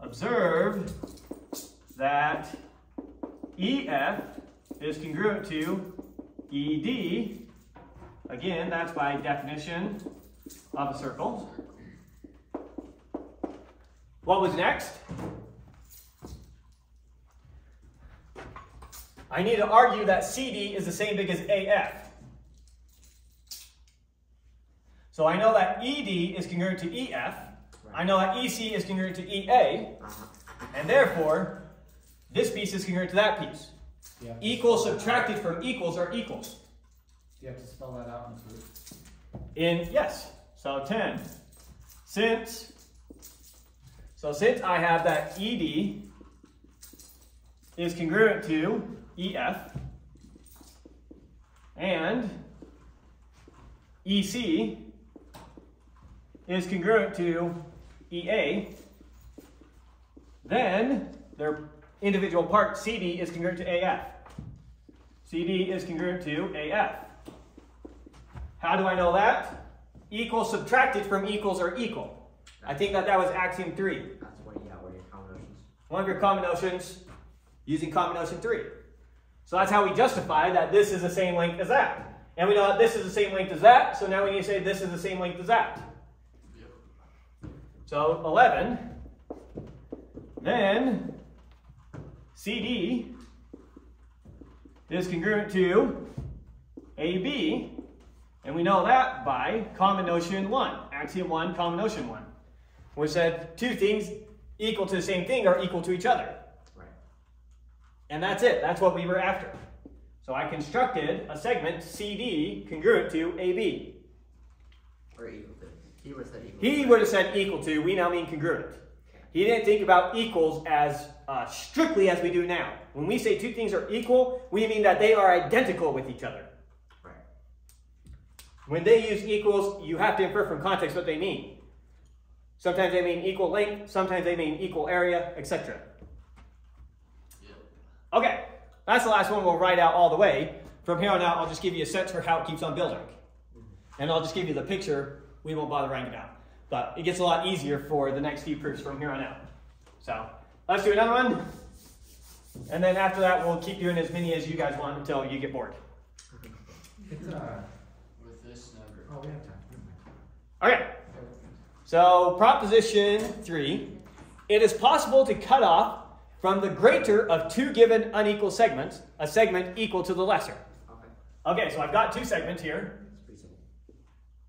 Observe that EF is congruent to ED. Again, that's by definition of a circle. What was next? I need to argue that CD is the same big as AF. So I know that ED is congruent to EF. I know that EC is congruent to EA. Uh-huh. And therefore, this piece is congruent to that piece. Do you have to Equals subtracted from equals are equals. Do you have to spell that out into it? In yes. So 10. Since so since I have that ED is congruent to EF and EC is congruent to EA, then their individual part CD is congruent to AF. CD is congruent to AF. How do I know that? Equals subtracted from equals are equal. I think that that was axiom three. That's what, yeah, what are your combinations? One of your common notions using common notion three. So that's how we justify that this is the same length as that. And we know that this is the same length as that, so now we need to say this is the same length as that. So 11. Then CD is congruent to AB, and we know that by common notion 1, axiom 1, common notion 1, which said two things equal to the same thing are equal to each other. And that's it. That's what we were after. So I constructed a segment CD congruent to AB. Or equal to. He would have said equal. He to. would have said equal to, we now mean congruent. He didn't think about equals as uh, strictly as we do now. When we say two things are equal, we mean that they are identical with each other. Right. When they use equals, you have to infer from context what they mean. Sometimes they mean equal length, sometimes they mean equal area, etc. Yep. Okay, that's the last one we'll write out all the way. From here on out, I'll just give you a sense for how it keeps on building. And I'll just give you the picture. We won't bother writing it out. But it gets a lot easier for the next few proofs from here on out. So let's do another one. And then after that, we'll keep doing as many as you guys want until you get bored. It's, uh, With this number. oh, we have time. Okay, so proposition three. It is possible to cut off from the greater of two given unequal segments a segment equal to the lesser. Okay. Okay, so I've got two segments here. It's pretty simple.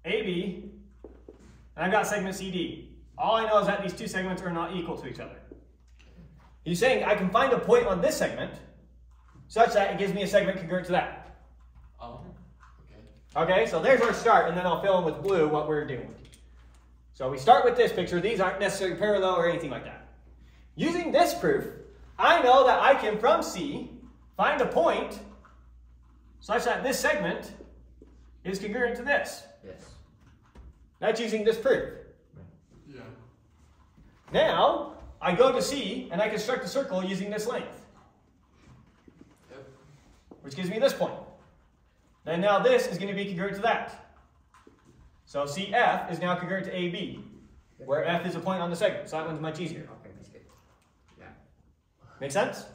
AB, and I've got segment CD. All I know is that these two segments are not equal to each other. He's saying I can find a point on this segment such that it gives me a segment congruent to that. Oh, okay. Okay, so there's our start, and then I'll fill in with blue what we're doing. So we start with this picture. These aren't necessarily parallel or anything like that. Using this proof, I know that I can, from C, find a point such that this segment is congruent to this. Yes. That's using this proof. Yeah. Now, I go to C, and I construct a circle using this length, Yep. which gives me this point. Then now this is going to be congruent to that. So CF is now congruent to AB, where F is a point on the segment. So that one's much easier. Okay, that's good. Yeah. Make sense?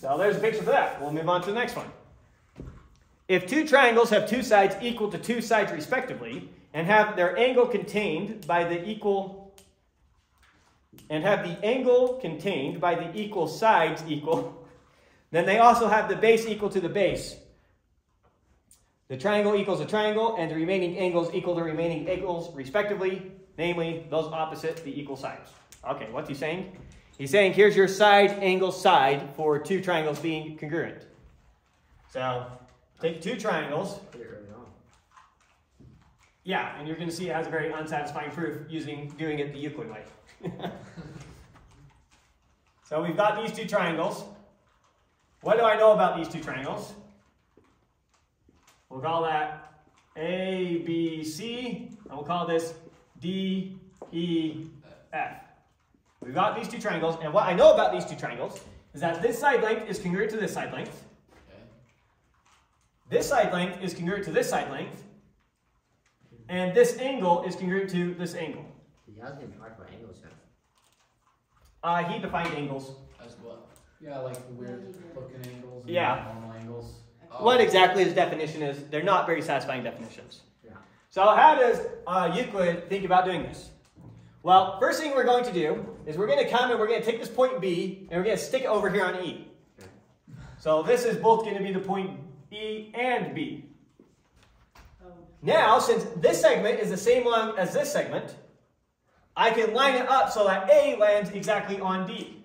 So there's a picture for that. We'll move on to the next one. If two triangles have two sides equal to two sides respectively, and have their angle contained by the equal and have the angle contained by the equal sides equal, then they also have the base equal to the base. The triangle equals a triangle, and the remaining angles equal the remaining angles respectively, namely those opposite the equal sides. Okay, what's he saying? He's saying here's your side angle side for two triangles being congruent. So take two triangles. Yeah, and you're going to see it has a very unsatisfying proof using doing it the Euclid way. so we've got these two triangles. What do I know about these two triangles? We'll call that A, B, C, and we'll call this D, E, F. We've got these two triangles, and what I know about these two triangles is that this side length is congruent to this side length. Okay. This side length is congruent to this side length. And this angle is congruent to this angle. He hasn't even talked about angles yet. Uh, he defined angles. As what? Yeah, like the weird looking angles and Yeah. normal angles. Oh, What exactly his definition is, they're not very satisfying definitions. Yeah. So how does uh, Euclid think about doing this? Well, first thing we're going to do is we're going to come and we're going to take this point B and we're going to stick it over here on E. So this is both going to be the point E and B. Now, since this segment is the same length as this segment, I can line it up so that A lands exactly on D.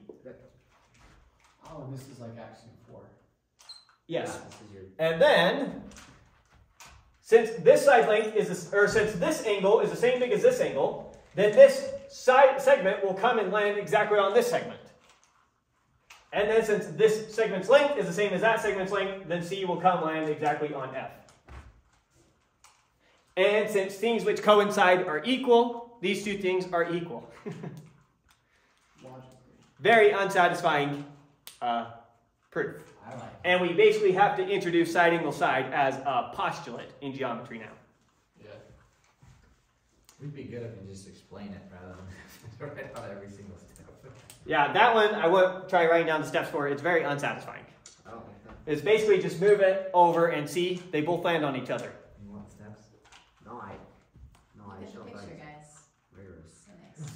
Oh, and this is like axiom four. Yes. Yeah, your. And then, since this side length is, this, or since this angle is the same big as this angle, then this side segment will come and land exactly on this segment. And then since this segment's length is the same as that segment's length, then C will come land exactly on F. And since things which coincide are equal, these two things are equal. Very unsatisfying uh, proof. And we basically have to introduce side angle side as a postulate in geometry now. Yeah. We'd be good if we just explain it rather than write out every single step. Yeah, that one I won't try writing down the steps for. It's very unsatisfying. I don't like. It's basically just move it over and see they both land on each other. You want steps? No, I. No, I Get the don't picture, like guys. rigorous.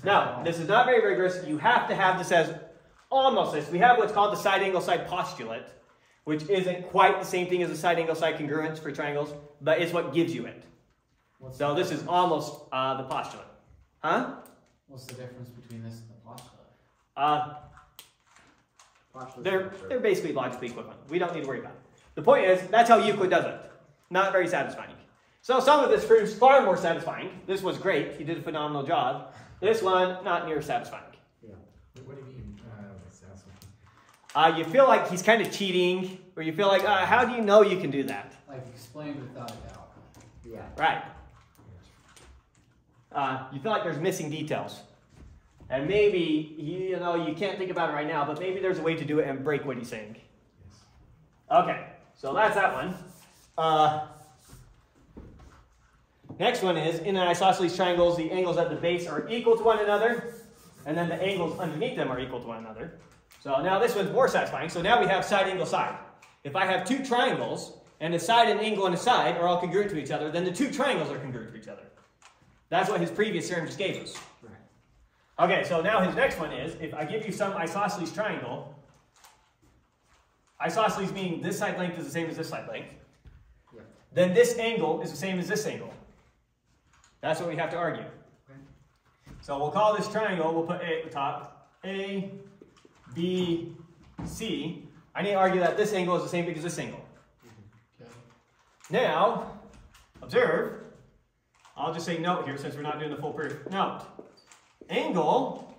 The. No, this is not very rigorous. You have to have this as almost this. We have what's called the side angle side postulate, which isn't quite the same thing as the side angle side congruence for triangles, but it's what gives you it. What's So this is almost uh, the postulate. Huh? What's the difference between this and the postulate? Uh, Postulate's They're, they're basically logically equivalent. We don't need to worry about it. The point is, that's how Euclid does it. Not very satisfying. So some of this proves far more satisfying. This was great. He did a phenomenal job. This one, not near satisfying. Yeah. What do you mean? Uh, that's Uh, you feel like he's kind of cheating, or you feel like, uh, how do you know you can do that? like explained without a doubt. Yeah. Right. Uh, you feel like there's missing details. And maybe, you know, you can't think about it right now, but maybe there's a way to do it and break what he's saying. Yes. Okay, so that's that one. Uh, next one is in an isosceles triangles, the angles at the base are equal to one another, and then the angles underneath them are equal to one another. So now this one's more satisfying. So now we have side angle side. If I have two triangles and a side and angle and a side are all congruent to each other, then the two triangles are congruent to each other. That's what his previous theorem just gave us. Right. Okay, so now his next one is if I give you some isosceles triangle, isosceles meaning this side length is the same as this side length, Yep. then this angle is the same as this angle. That's what we have to argue. Okay. So we'll call this triangle, we'll put A at the top, A, B, C. I need to argue that this angle is the same big as this angle. Mm-hmm. Okay. Now, observe. I'll just say note here since we're not doing the full proof. Note. Angle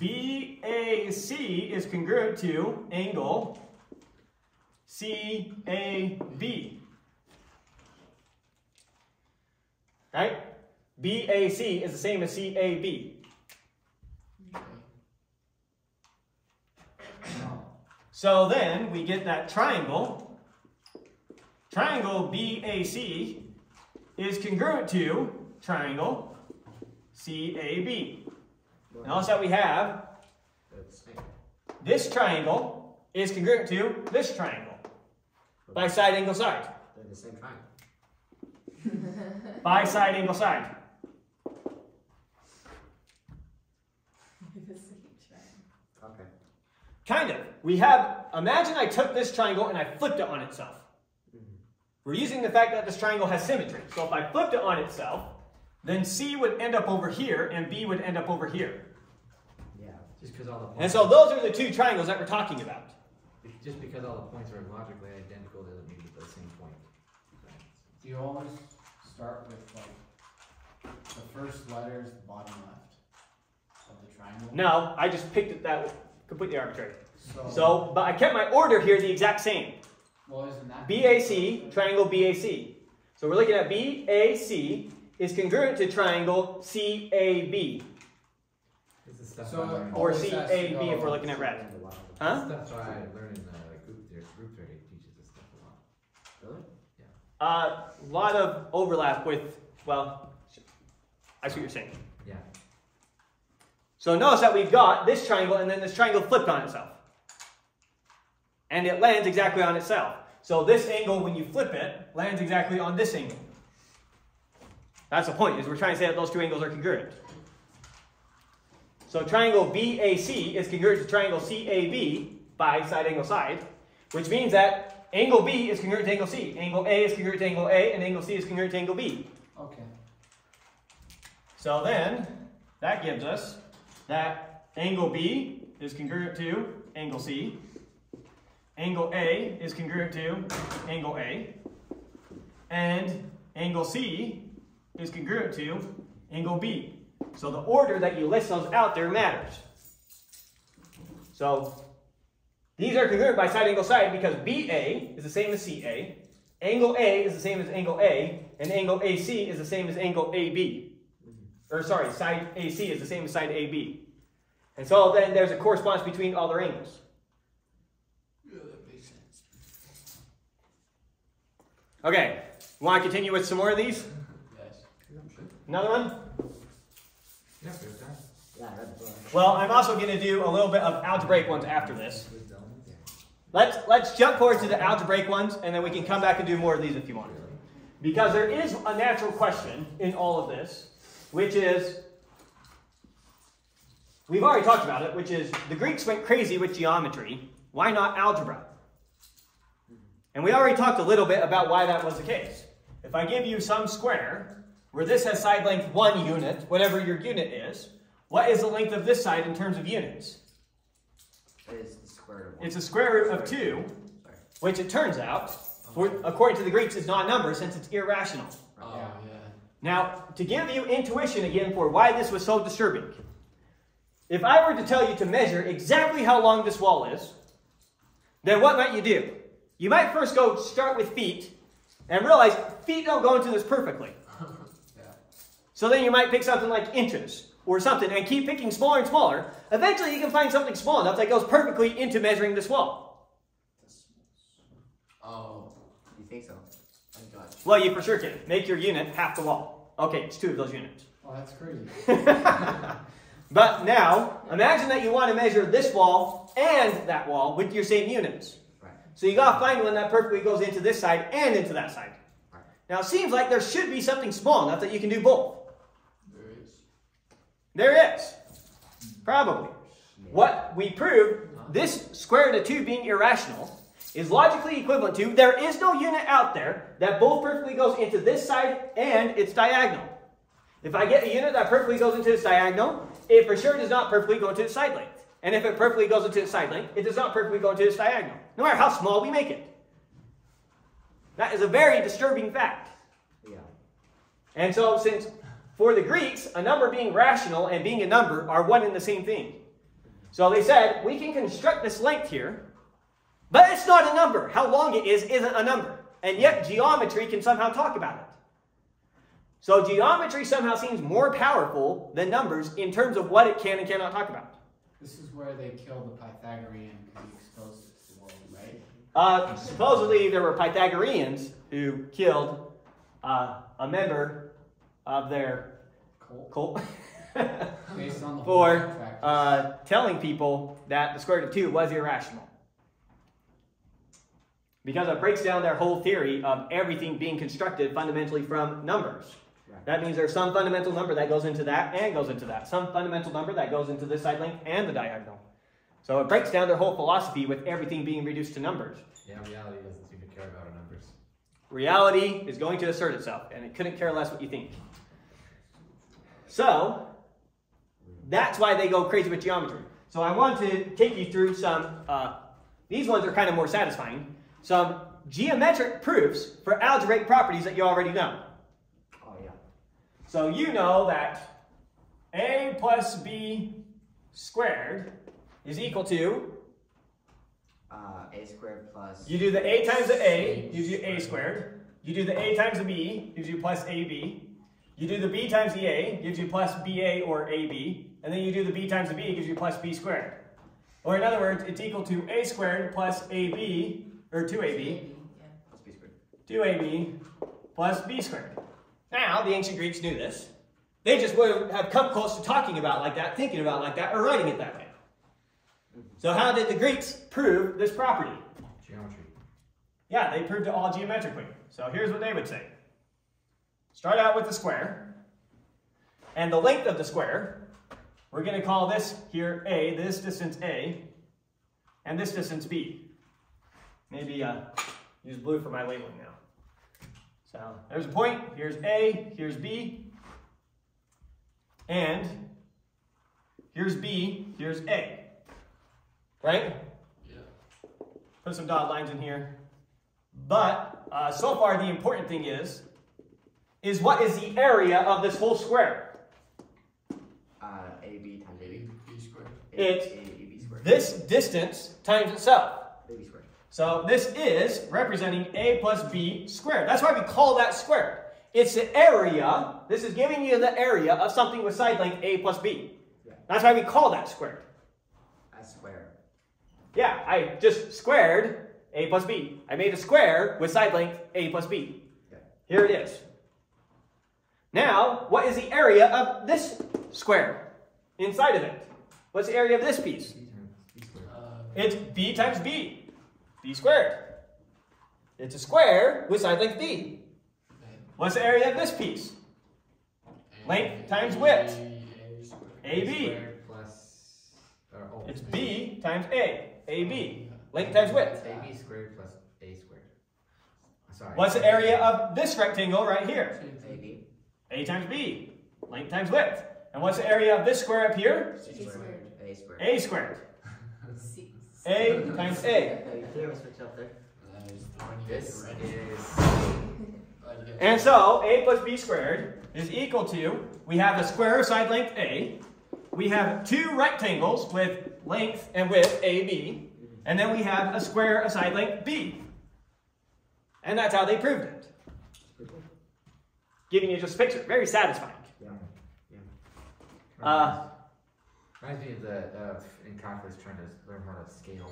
BAC is congruent to angle CAB. Right? BAC is the same as CAB. So then we get that triangle. Triangle BAC is congruent to triangle CAB. Notice that we have They're the same. this triangle is congruent to this triangle by side angle side. They're the same triangle. By side angle side. Same triangle. Okay. Kind of. We have, imagine I took this triangle and I flipped it on itself. We're using the fact that this triangle has symmetry. So if I flipped it on itself, then C would end up over here and B would end up over here. Yeah. Just because all the points. And so those are the two triangles that we're talking about. Just because all the points are logically identical doesn't mean it's the same point. Do you always start with like the first letter is the bottom left of the triangle? No, I just picked it that way. Completely arbitrary. So, So, but I kept my order here the exact same. Well, isn't that BAC, triangle BAC. So we're looking at BAC is congruent to triangle CAB. This is stuff So- Or Always has to CAB if we're looking at red. And the bottom. Huh? That's why I learned in the group theory. Group theory teaches this stuff a lot. Really? A uh, lot of overlap with, well, I see what you're saying. Yeah. So notice that we've got this triangle and then this triangle flipped on itself. And it lands exactly on itself. So this angle, when you flip it, lands exactly on this angle. That's the point, is we're trying to say that those two angles are congruent. So triangle BAC is congruent to triangle CAB by side angle side, which means that angle B is congruent to angle C. Angle A is congruent to angle A, and angle C is congruent to angle B. Okay. So then, that gives us that angle B is congruent to angle C. Angle A is congruent to angle A. And angle C is congruent to angle B. So the order that you list those out there matters. So these are congruent by side angle side because BA is the same as CA, angle A is the same as angle A, and angle AC is the same as angle AB or sorry, side AC is the same as side AB. And so then there's a correspondence between all their angles. Yeah, that makes sense. Okay, want to continue with some more of these? Yes. Another one? Yeah, there's that. Yeah, I read the book. Well, I'm also going to do a little bit of algebraic ones after this. There's the elements. Let's let's jump forward to the algebraic ones, and then we can come back and do more of these if you want. Because there is a natural question in all of this, which is we've already talked about it, which is the Greeks went crazy with geometry. Why not algebra? And we already talked a little bit about why that was the case. If I give you some square where this has side length one unit, whatever your unit is, what is the length of this side in terms of units? It is the square root of one. It's a square root of two, which it turns out, for, according to the Greeks, is not a number since it's irrational. Oh, Yeah. yeah. Now, to give you intuition again for why this was so disturbing, if I were to tell you to measure exactly how long this wall is, then what might you do? You might first go start with feet and realize feet don't go into this perfectly. Yeah. So then you might pick something like inches or something and keep picking smaller and smaller. Eventually you can find something small enough that goes perfectly into measuring this wall. Oh, You think so? I got you. Well, you for sure can. Make your unit half the wall. Okay, it's two of those units. Oh, that's crazy. But now, imagine that you want to measure this wall and that wall with your same units. So you gotta find one that perfectly goes into this side and into that side. Now it seems like there should be something small enough that you can do both. There is. There is. Probably. What we proved, this square root of 2 being irrational, is logically equivalent to there is no unit out there that both perfectly goes into this side and its diagonal. If I get a unit that perfectly goes into its diagonal, it for sure does not perfectly go into its side length. And if it perfectly goes into its side length, it does not perfectly go into its diagonal, no matter how small we make it. That is a very disturbing fact. Yeah. And so, since for the Greeks, a number being rational and being a number are one and the same thing. So they said, we can construct this length here, but it's not a number. How long it is isn't a number. And yet, geometry can somehow talk about it. So, geometry somehow seems more powerful than numbers in terms of what it can and cannot talk about. This is where they killed the Pythagorean because he exposed it to the world, right? Uh, supposedly, there were Pythagoreans who killed uh, a member of their cult Based on the for uh, telling people that the square root of 2 was irrational. Because it breaks down their whole theory of everything being constructed fundamentally from numbers. That means there's some fundamental number that goes into that and goes into that. Some fundamental number that goes into this side length and the diagonal. So it breaks down their whole philosophy with everything being reduced to numbers. Yeah, reality doesn't seem to care about our numbers. Reality is going to assert itself, and it couldn't care less what you think. So, that's why they go crazy with geometry. So, I want to take you through some, uh, these ones are kind of more satisfying, some geometric proofs for algebraic properties that you already know. So, you know that a plus b squared is equal to, Uh, a squared plus. you do the a times the a, gives you a squared. You do the a times the b, gives you plus ab. You do the b times the a, gives you plus ba or ab. And then you do the b times the b, gives you plus b squared. Or in other words, it's equal to a squared plus ab, or 2ab, Yeah. Let's squared. 2ab plus b squared. Now, the ancient Greeks knew this. They just would have come close to talking about it like that, thinking about it like that, or writing it that way. So how did the Greeks prove this property? Geometry. Yeah, they proved it all geometrically. So here's what they would say. Start out with the square. And the length of the square, we're going to call this here A, this distance A, and this distance B. Maybe uh, use blue for my labeling now. So there's a point, here's A, here's B, and here's B, here's A. Right? Yeah. put some dotted lines in here. But uh, so far, the important thing is, is what is the area of this whole square? Uh, ab times ab. B squared. It's A- ab squared. This distance times itself. So this is representing a plus b squared. That's why we call that squared. It's the area. This is giving you the area of something with side length a plus b. Yeah. That's why we call that squared. A square. Yeah, I just squared a plus b. I made a square with side length a plus b. Okay. Here it is. Now, what is the area of this square inside of it? What's the area of this piece? B times B squared. It's b times b. b squared. It's a square with side length b. What's the area of this piece? A- Length times width. AB. plus. Oh, It's b times a. ab. Length times width. AB squared plus A squared. Sorry. What's the area of this rectangle right here? Same ab. a times b. Length times width. And what's the area of this square up here? C squared. A squared. a squared. A times a. You clear switch up there. That is the one you This is. Glad you get And so a plus b squared is equal to, we have a square of side length a, we have two rectangles with length and width ab, and then we have a square of side length b. And that's how they proved it. Giving you just a picture. Very satisfying. Uh, Reminds me of the, uh, in calculus trying to learn how to scale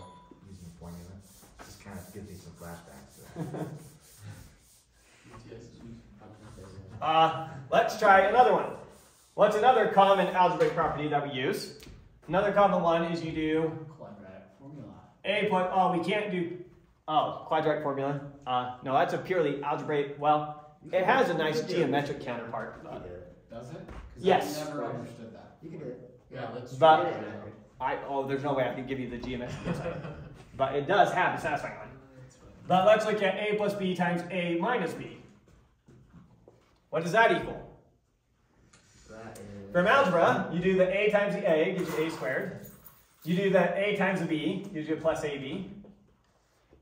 using a formula. Just kind of gives me some flashbacks. to that. BTS is using calculus. Uh, let's try another one. What's another common algebraic property that we use? Another common one is you do Quadratic formula. a plus. Oh, we can't do. Oh, quadratic formula. Uh, no, that's a purely algebraic. Well, it has a nice geometric counterpart. You can But do it. Does it? 'Cause Yes. I never understood that. You can do it. Yeah, let's. But- You it. I oh, there's no way I can give you the GMS. But it does have a satisfying one. But let's look at a plus b times a minus b. What does that equal? That is. From algebra, you do the a times the a gives you a squared. You do the a times the b, gives you a plus ab.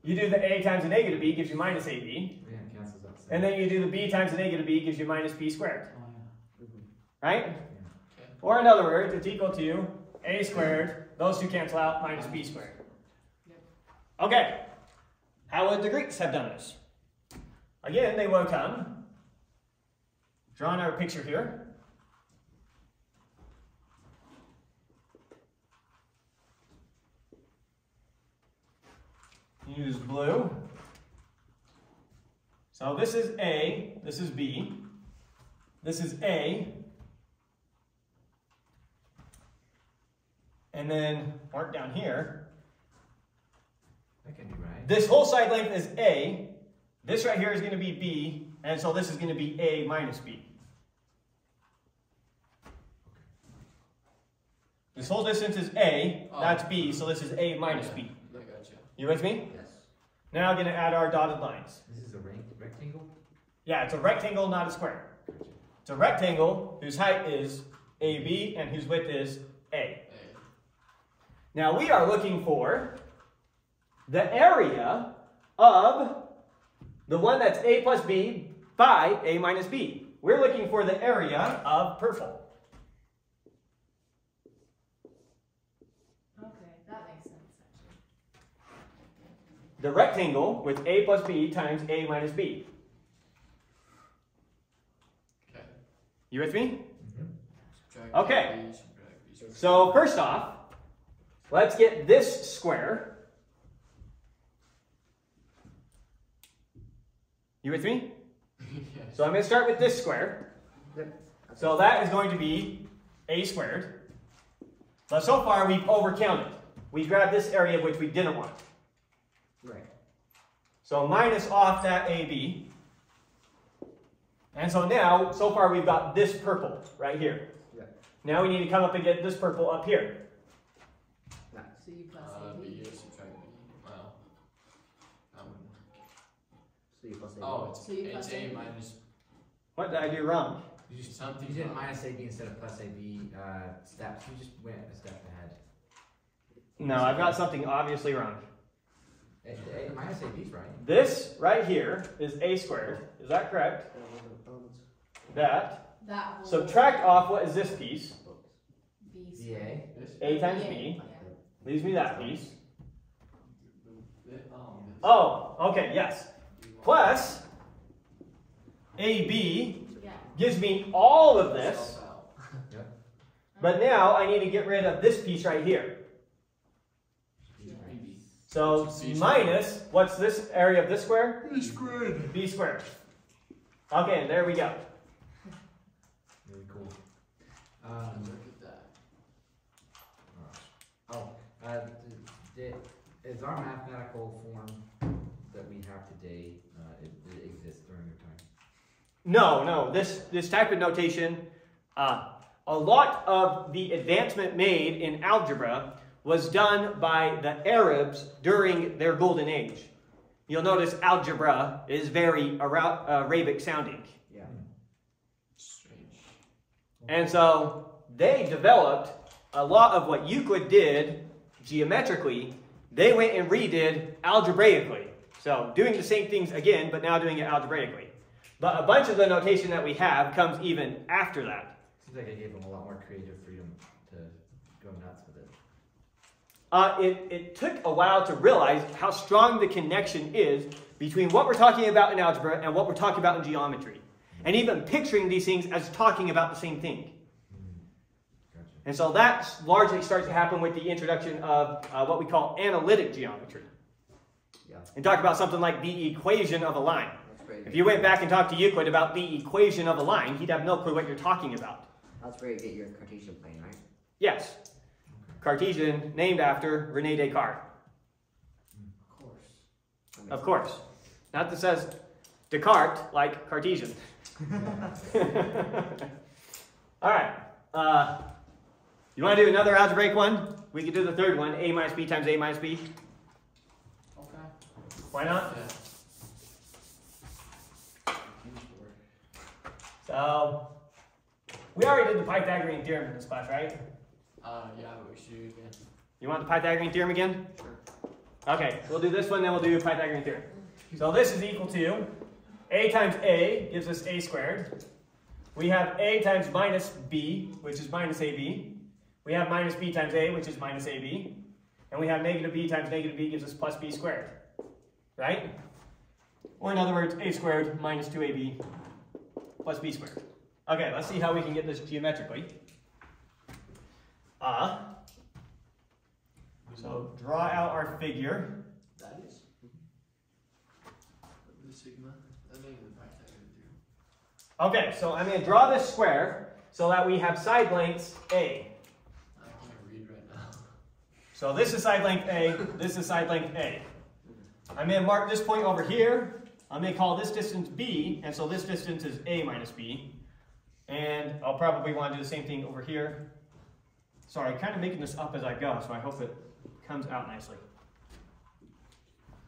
You do the a times the negative b, gives you minus ab. Yeah, it cancels out. And then you do the b times the negative b, gives you minus b squared. Oh, yeah. Right? Or in other words, it's equal to a squared, those two cancel out, minus b squared. Okay. How would the Greeks have done this? Again, they would have come, drawn our picture here. Use blue. So this is A, this is B, this is A, and then mark down here. That can be right. This whole side length is A. This right here is going to be B, and so this is going to be A minus B. This whole distance is A, oh. that's B, so this is A minus B. I gotcha. You with me? Yes. Now I'm going to add our dotted lines. This is a rectangle? Yeah, it's a rectangle, not a square. It's a rectangle whose height is AB and whose width is A. Hey. Now we are looking for the area of the one that's A plus B by A minus B. We're looking for the area of purple. Okay, that makes sense actually. The rectangle with A plus B times A minus B. Okay. You with me? Mm-hmm. Subtract Okay. B, subtract B squared. So first off, let's get this square. You with me? yes. So I'm going to start with this square. Yep. So that is going to be a squared. But so far we've overcounted. We grabbed this area which we didn't want. Right. So minus off that AB. And so now, so far we've got this purple right here. Yeah. Now we need to come up and get this purple up here. Nice. So you plus Uh, AB. B is subtract B. Well. That wouldn't work. So you plus A. Oh, it's, So you it's plus A A. minus What did I do wrong? You just something. you did wrong. minus AB instead of plus AB uh, steps. You just went a step ahead. No, I've got something obviously wrong. A, A, minus AB's right. This right here is a squared. Is that correct? That. That whole Subtract off what is this piece? B BA. This? A times Yeah, B. yeah. Leaves me that piece. Oh. Okay, yes. Plus, AB gives me all of this, but now I need to get rid of this piece right here. B's right. B. So minus, what's this area of this square? B squared. B squared. Okay, there we go. Really cool. Um, Look at that. oh, uh, is our mathematical form that we have today, uh, it, it exists during your time? No, no, this, this type of notation, uh, a lot of the advancement made in algebra was done by the Arabs during their golden age. You'll notice algebra is very Ara- Arabic sounding. Yeah. Strange. And so they developed a lot of what Euclid did geometrically, they went and redid algebraically. So doing the same things again, but now doing it algebraically. But a bunch of the notation that we have comes even after that. Seems like I gave them a lot more creative freedom to go nuts with it. Uh, it, it took a while to realize how strong the connection is between what we're talking about in algebra and what we're talking about in geometry. And even picturing these things as talking about the same thing. And so that largely starts to happen with the introduction of uh, what we call analytic geometry. Yeah. And talk about something like the equation of a line. If you went back and talked to Euclid about the equation of a line, he'd have no clue what you're talking about. That's where you get your Cartesian plane, right? Yes, Cartesian, named after Rene Descartes. Of course. Of course. Not that says Descartes like Cartesian. All right. Uh, you want to do another algebraic one? We could do the third one, a minus b times a minus b. Okay. Why not? Yeah. So, we already did the Pythagorean theorem in this class, right? Uh, yeah, but we should do it again. You want the Pythagorean theorem again? Sure. Okay, we'll do this one, then we'll do Pythagorean theorem. So this is equal to a times a gives us a squared. We have a times minus b, which is minus ab. We have minus b times a, which is minus ab. And we have negative b times negative b gives us plus b squared. Right? Or in other words, a squared minus 2ab plus b squared. Okay, let's see how we can get this geometrically. Uh, so draw out our figure. That is. The sigma. That makes the Pythagorean theorem. Okay, so I'm going to draw this square so that we have side lengths A. I can't read right now. So this is side length A, this is side length A. Going to mark this point over here. Going to call this distance B, and so this distance is A minus B. And I'll probably want to do the same thing over here. Sorry, kind of making this up as I go, so I hope it comes out nicely.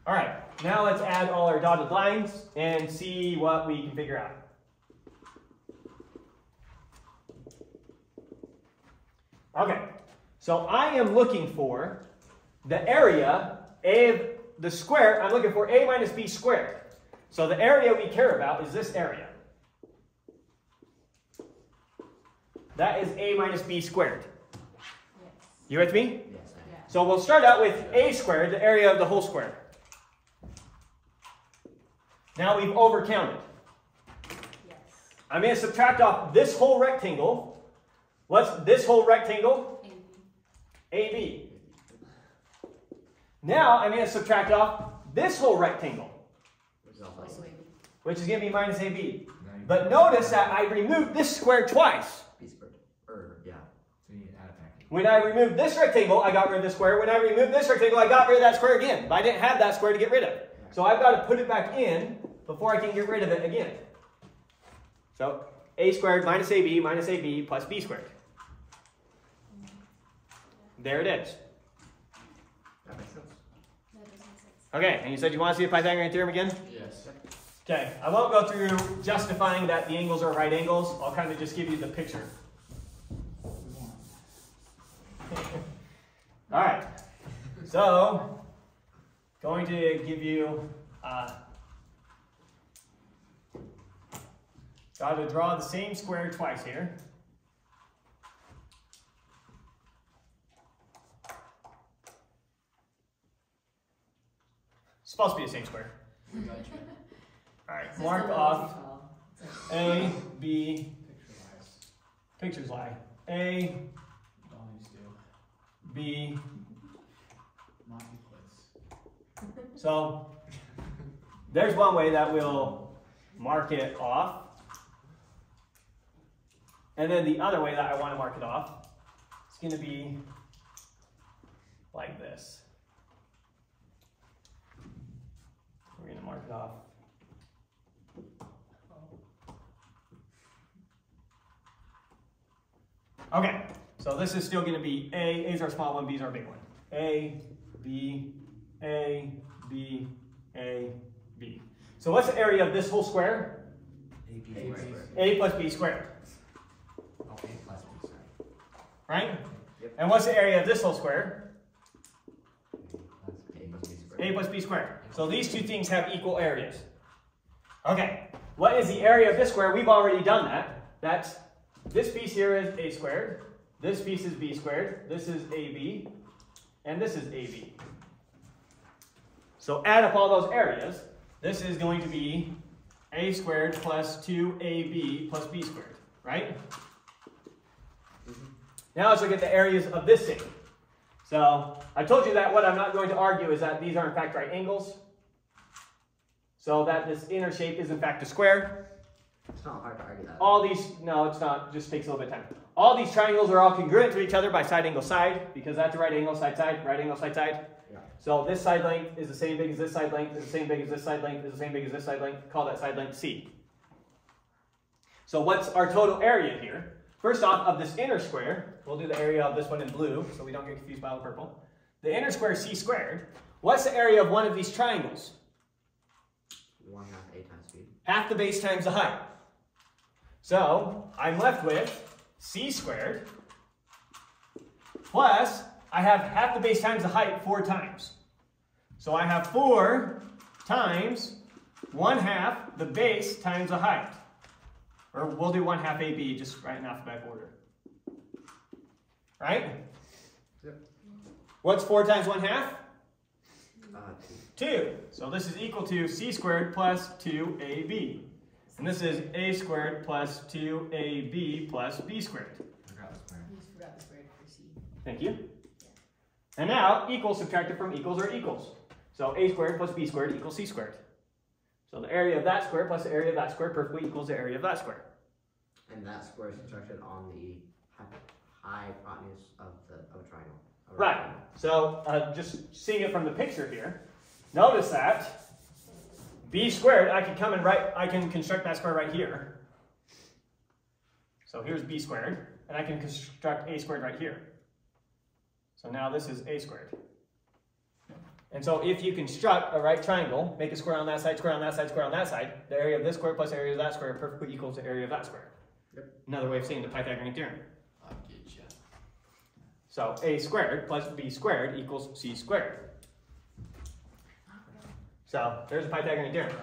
All right, now let's add all our dotted lines and see what we can figure out. Okay, so I am looking for the area of the square. I'm looking for a minus b squared. So the area we care about is this area. That is a minus b squared. Yes. You with me? Yes, So we'll start out with a squared, the area of the whole square. Now we've overcounted. Yes. I'm going to subtract off this whole rectangle. What's this whole rectangle? AB. Now I'm going to subtract off this whole rectangle, Which is going to be minus AB. But notice that I removed this square twice. When I removed this rectangle, I got rid of the square. When I removed this rectangle, I got rid of that square again. But I didn't have that square to get rid of. So I've got to put it back in before I can get rid of it again. So a squared minus ab minus ab plus b squared. There it is. That makes sense. That does make sense. Okay, and you said you want to see the Pythagorean theorem again? Yes. Okay, I won't go through justifying that the angles are right angles. I'll kind of just give you the picture. All right. So, going to give you. Uh, got to draw the same square twice here. Supposed to be the same square. All right, It's mark off. It's A, B, pictures lie. A. B. So there's one way that we'll mark it off. And then the other way that I want to mark it off is going to be like this. We're going to mark it off. Okay, so this is still going to be A. A is our small one, B is our big one. A, B, A, B, A, B. So what's the area of this whole square? Squared. A plus B squared, Oh, A plus B squared. right? Yep. And what's the area of this whole square? A plus B squared. A plus B squared. So these two things have equal areas. Okay, what is the area of this square? We've already done that. That's, this piece here is A squared, this piece is B squared, this is AB, and this is AB. So add up all those areas. This is going to be A squared plus 2AB plus B squared, right? Now let's look at the areas of this thing. So I told you that what I'm not going to argue is that these are in fact right angles. So that this inner shape is in fact a square. It's not hard to argue that. All these, no, it's not, just takes a little bit of time. All these triangles are all congruent to each other by side angle side, because that's a right angle, side side, right angle, side side. Yeah. So this side length is the same big as this side length, is the same big as this side length, is the same big as this side length. Call that side length C. So what's our total area here? First off, of this inner square, we'll do the area of this one in blue, so we don't get confused by the purple. The inner square is C squared. What's the area of one of these triangles? One half A times B. half the base times the height. So I'm left with c squared plus I have half the base times the height four times. So I have 4 times 1 half the base times the height. Or we'll do 1 half AB just right in alphabetical order. Right? Yep. What's 4 times 1 half? Uh, 2. So this is equal to c squared plus 2ab. And this is a squared plus 2ab plus b squared. Forgot the square. You just forgot the square for C. Thank you. And now equals subtracted from equals are equals. So a squared plus b squared equals c squared. So the area of that square plus the area of that square perfectly equals the area of that square. and that square is constructed on the hy- hypotenuse of the of a triangle. of a Right. rectangle. So uh, just seeing it from the picture here, notice that b squared, I can come and write, I can construct that square right here. So here's b squared, and I can construct a squared right here. So now this is a squared. And so if you construct a right triangle, make a square on that side, square on that side, square on that side, the area of this square plus area of that square perfectly equals the area of that square. Yep. Another way of saying the Pythagorean theorem. I get ya. So a squared plus b squared equals c squared. So there's a Pythagorean theorem.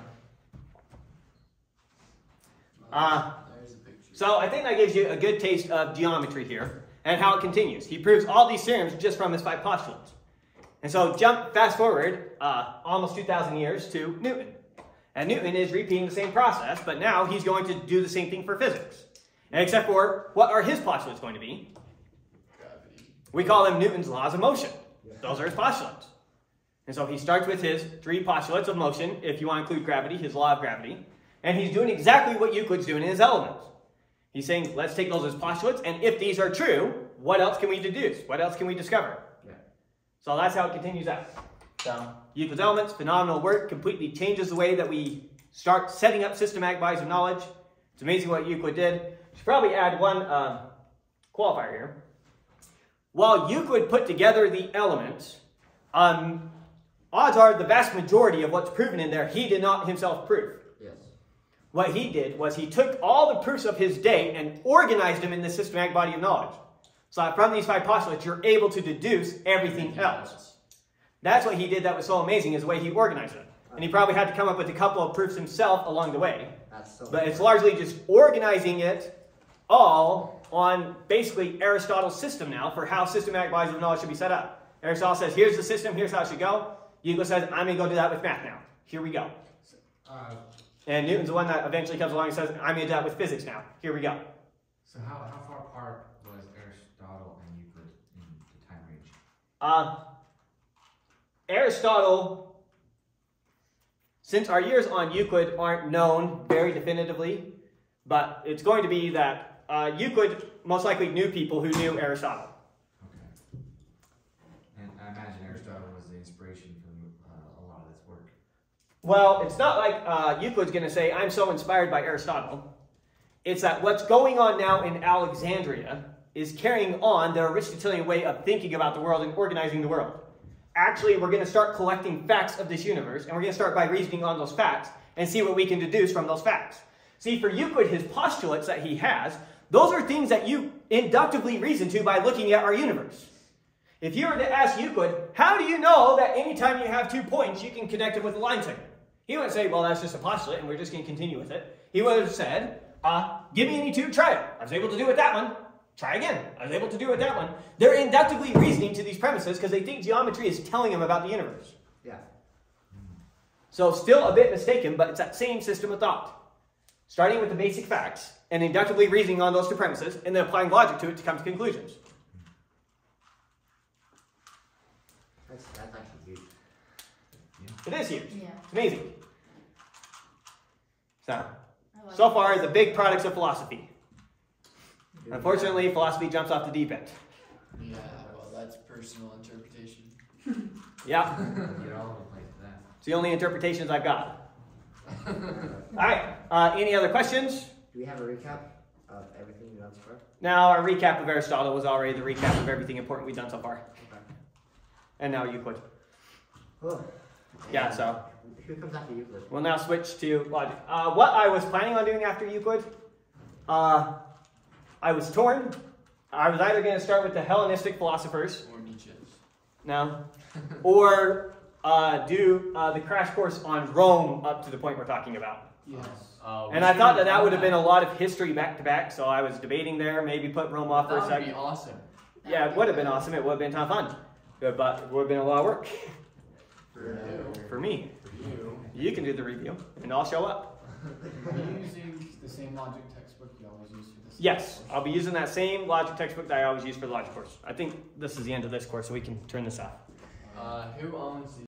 Uh, There's a picture. So I think that gives you a good taste of geometry here and how it continues. He proves all these theorems just from his five postulates. And so jump fast forward uh, almost 2,000 years to Newton. And Newton is repeating the same process, but now he's going to do the same thing for physics. And except for what are his postulates going to be? Gravity. We call them Newton's laws of motion. Those are his postulates. And so he starts with his three postulates of motion, if you want to include gravity, his law of gravity. And he's doing exactly what Euclid's doing in his elements. He's saying, let's take those as postulates, and if these are true, what else can we deduce? What else can we discover? Yeah. So that's how it continues out. So Euclid's elements, phenomenal work, completely changes the way that we start setting up systematic bodies of knowledge. It's amazing what Euclid did. Should probably add one um, qualifier here. While Euclid put together the elements, um, odds are the vast majority of what's proven in there he did not himself prove. Yes. What he did was he took all the proofs of his day and organized them in the systematic body of knowledge. So from these five postulates, you're able to deduce everything else. That's what he did that was so amazing, is the way he organized it. And he probably had to come up with a couple of proofs himself along the way. That's so. But it's largely just organizing it all on basically Aristotle's system now for how systematic bodies of knowledge should be set up. Aristotle says, here's the system, here's how it should go. Euclid says, I'm going to go do that with math now. Here we go. Uh, And Newton's the one that eventually comes along and says, I'm going to do that with physics now. Here we go. so how, how far apart was Aristotle and Euclid in the time range? Uh, Aristotle, since our years on Euclid aren't known very definitively, but it's going to be that uh, Euclid most likely knew people who knew Aristotle. Okay. And I imagine Aristotle was the inspiration for uh, a lot of this work. Well, it's not like uh, Euclid's going to say, I'm so inspired by Aristotle. It's that what's going on now in Alexandria is carrying on the Aristotelian way of thinking about the world and organizing the world. Actually, we're going to start collecting facts of this universe, and we're going to start by reasoning on those facts and see what we can deduce from those facts. See, for Euclid, his postulates that he has, those are things that you inductively reason to by looking at our universe. If you were to ask Euclid, how do you know that anytime you have two points, you can connect it with a line segment? He wouldn't say, well, that's just a postulate and we're just going to continue with it. He would have said, uh, give me any two, try it. I was able to do it with that one. Try again. I was able to do it with that one. They're inductively reasoning to these premises because they think geometry is telling them about the universe. Yeah. So still a bit mistaken, but it's that same system of thought. Starting with the basic facts and inductively reasoning on those two premises and then applying logic to it to come to conclusions. That's that's actually huge. It is huge. Yeah. It's amazing. So, I like so far, the big products of philosophy. Unfortunately, philosophy jumps off the deep end. Yeah, well, that's personal interpretation. Yeah, Get all over the place with that. it's the only interpretations I've got. All right, uh, any other questions? Do we have a recap of everything we've done so far? Now, our recap of Aristotle was already the recap of everything important we've done so far. Okay. And now Euclid. Oh. Yeah, so Who comes after Euclid? we'll now switch to logic. Uh, what I was planning on doing after Euclid, uh, I was torn. I was either going to start with the Hellenistic philosophers, Or Nietzsche's. No. or uh, do uh, the crash course on Rome up to the point we're talking about. Yes. Uh, And I thought that that would have been a lot of history back to back, so I was debating there, maybe put Rome off for a That would second. be awesome. Yeah, it would have been awesome. It would have been ton of fun. But it would have been a lot of work For for me. For you. You can do the review, and I'll show up. Are you using the same logic textbook you always use for this? Yes, I'll be using that same logic textbook that I always use for the logic course. I think this is the end of this course, so we can turn this off. Uh, who owns the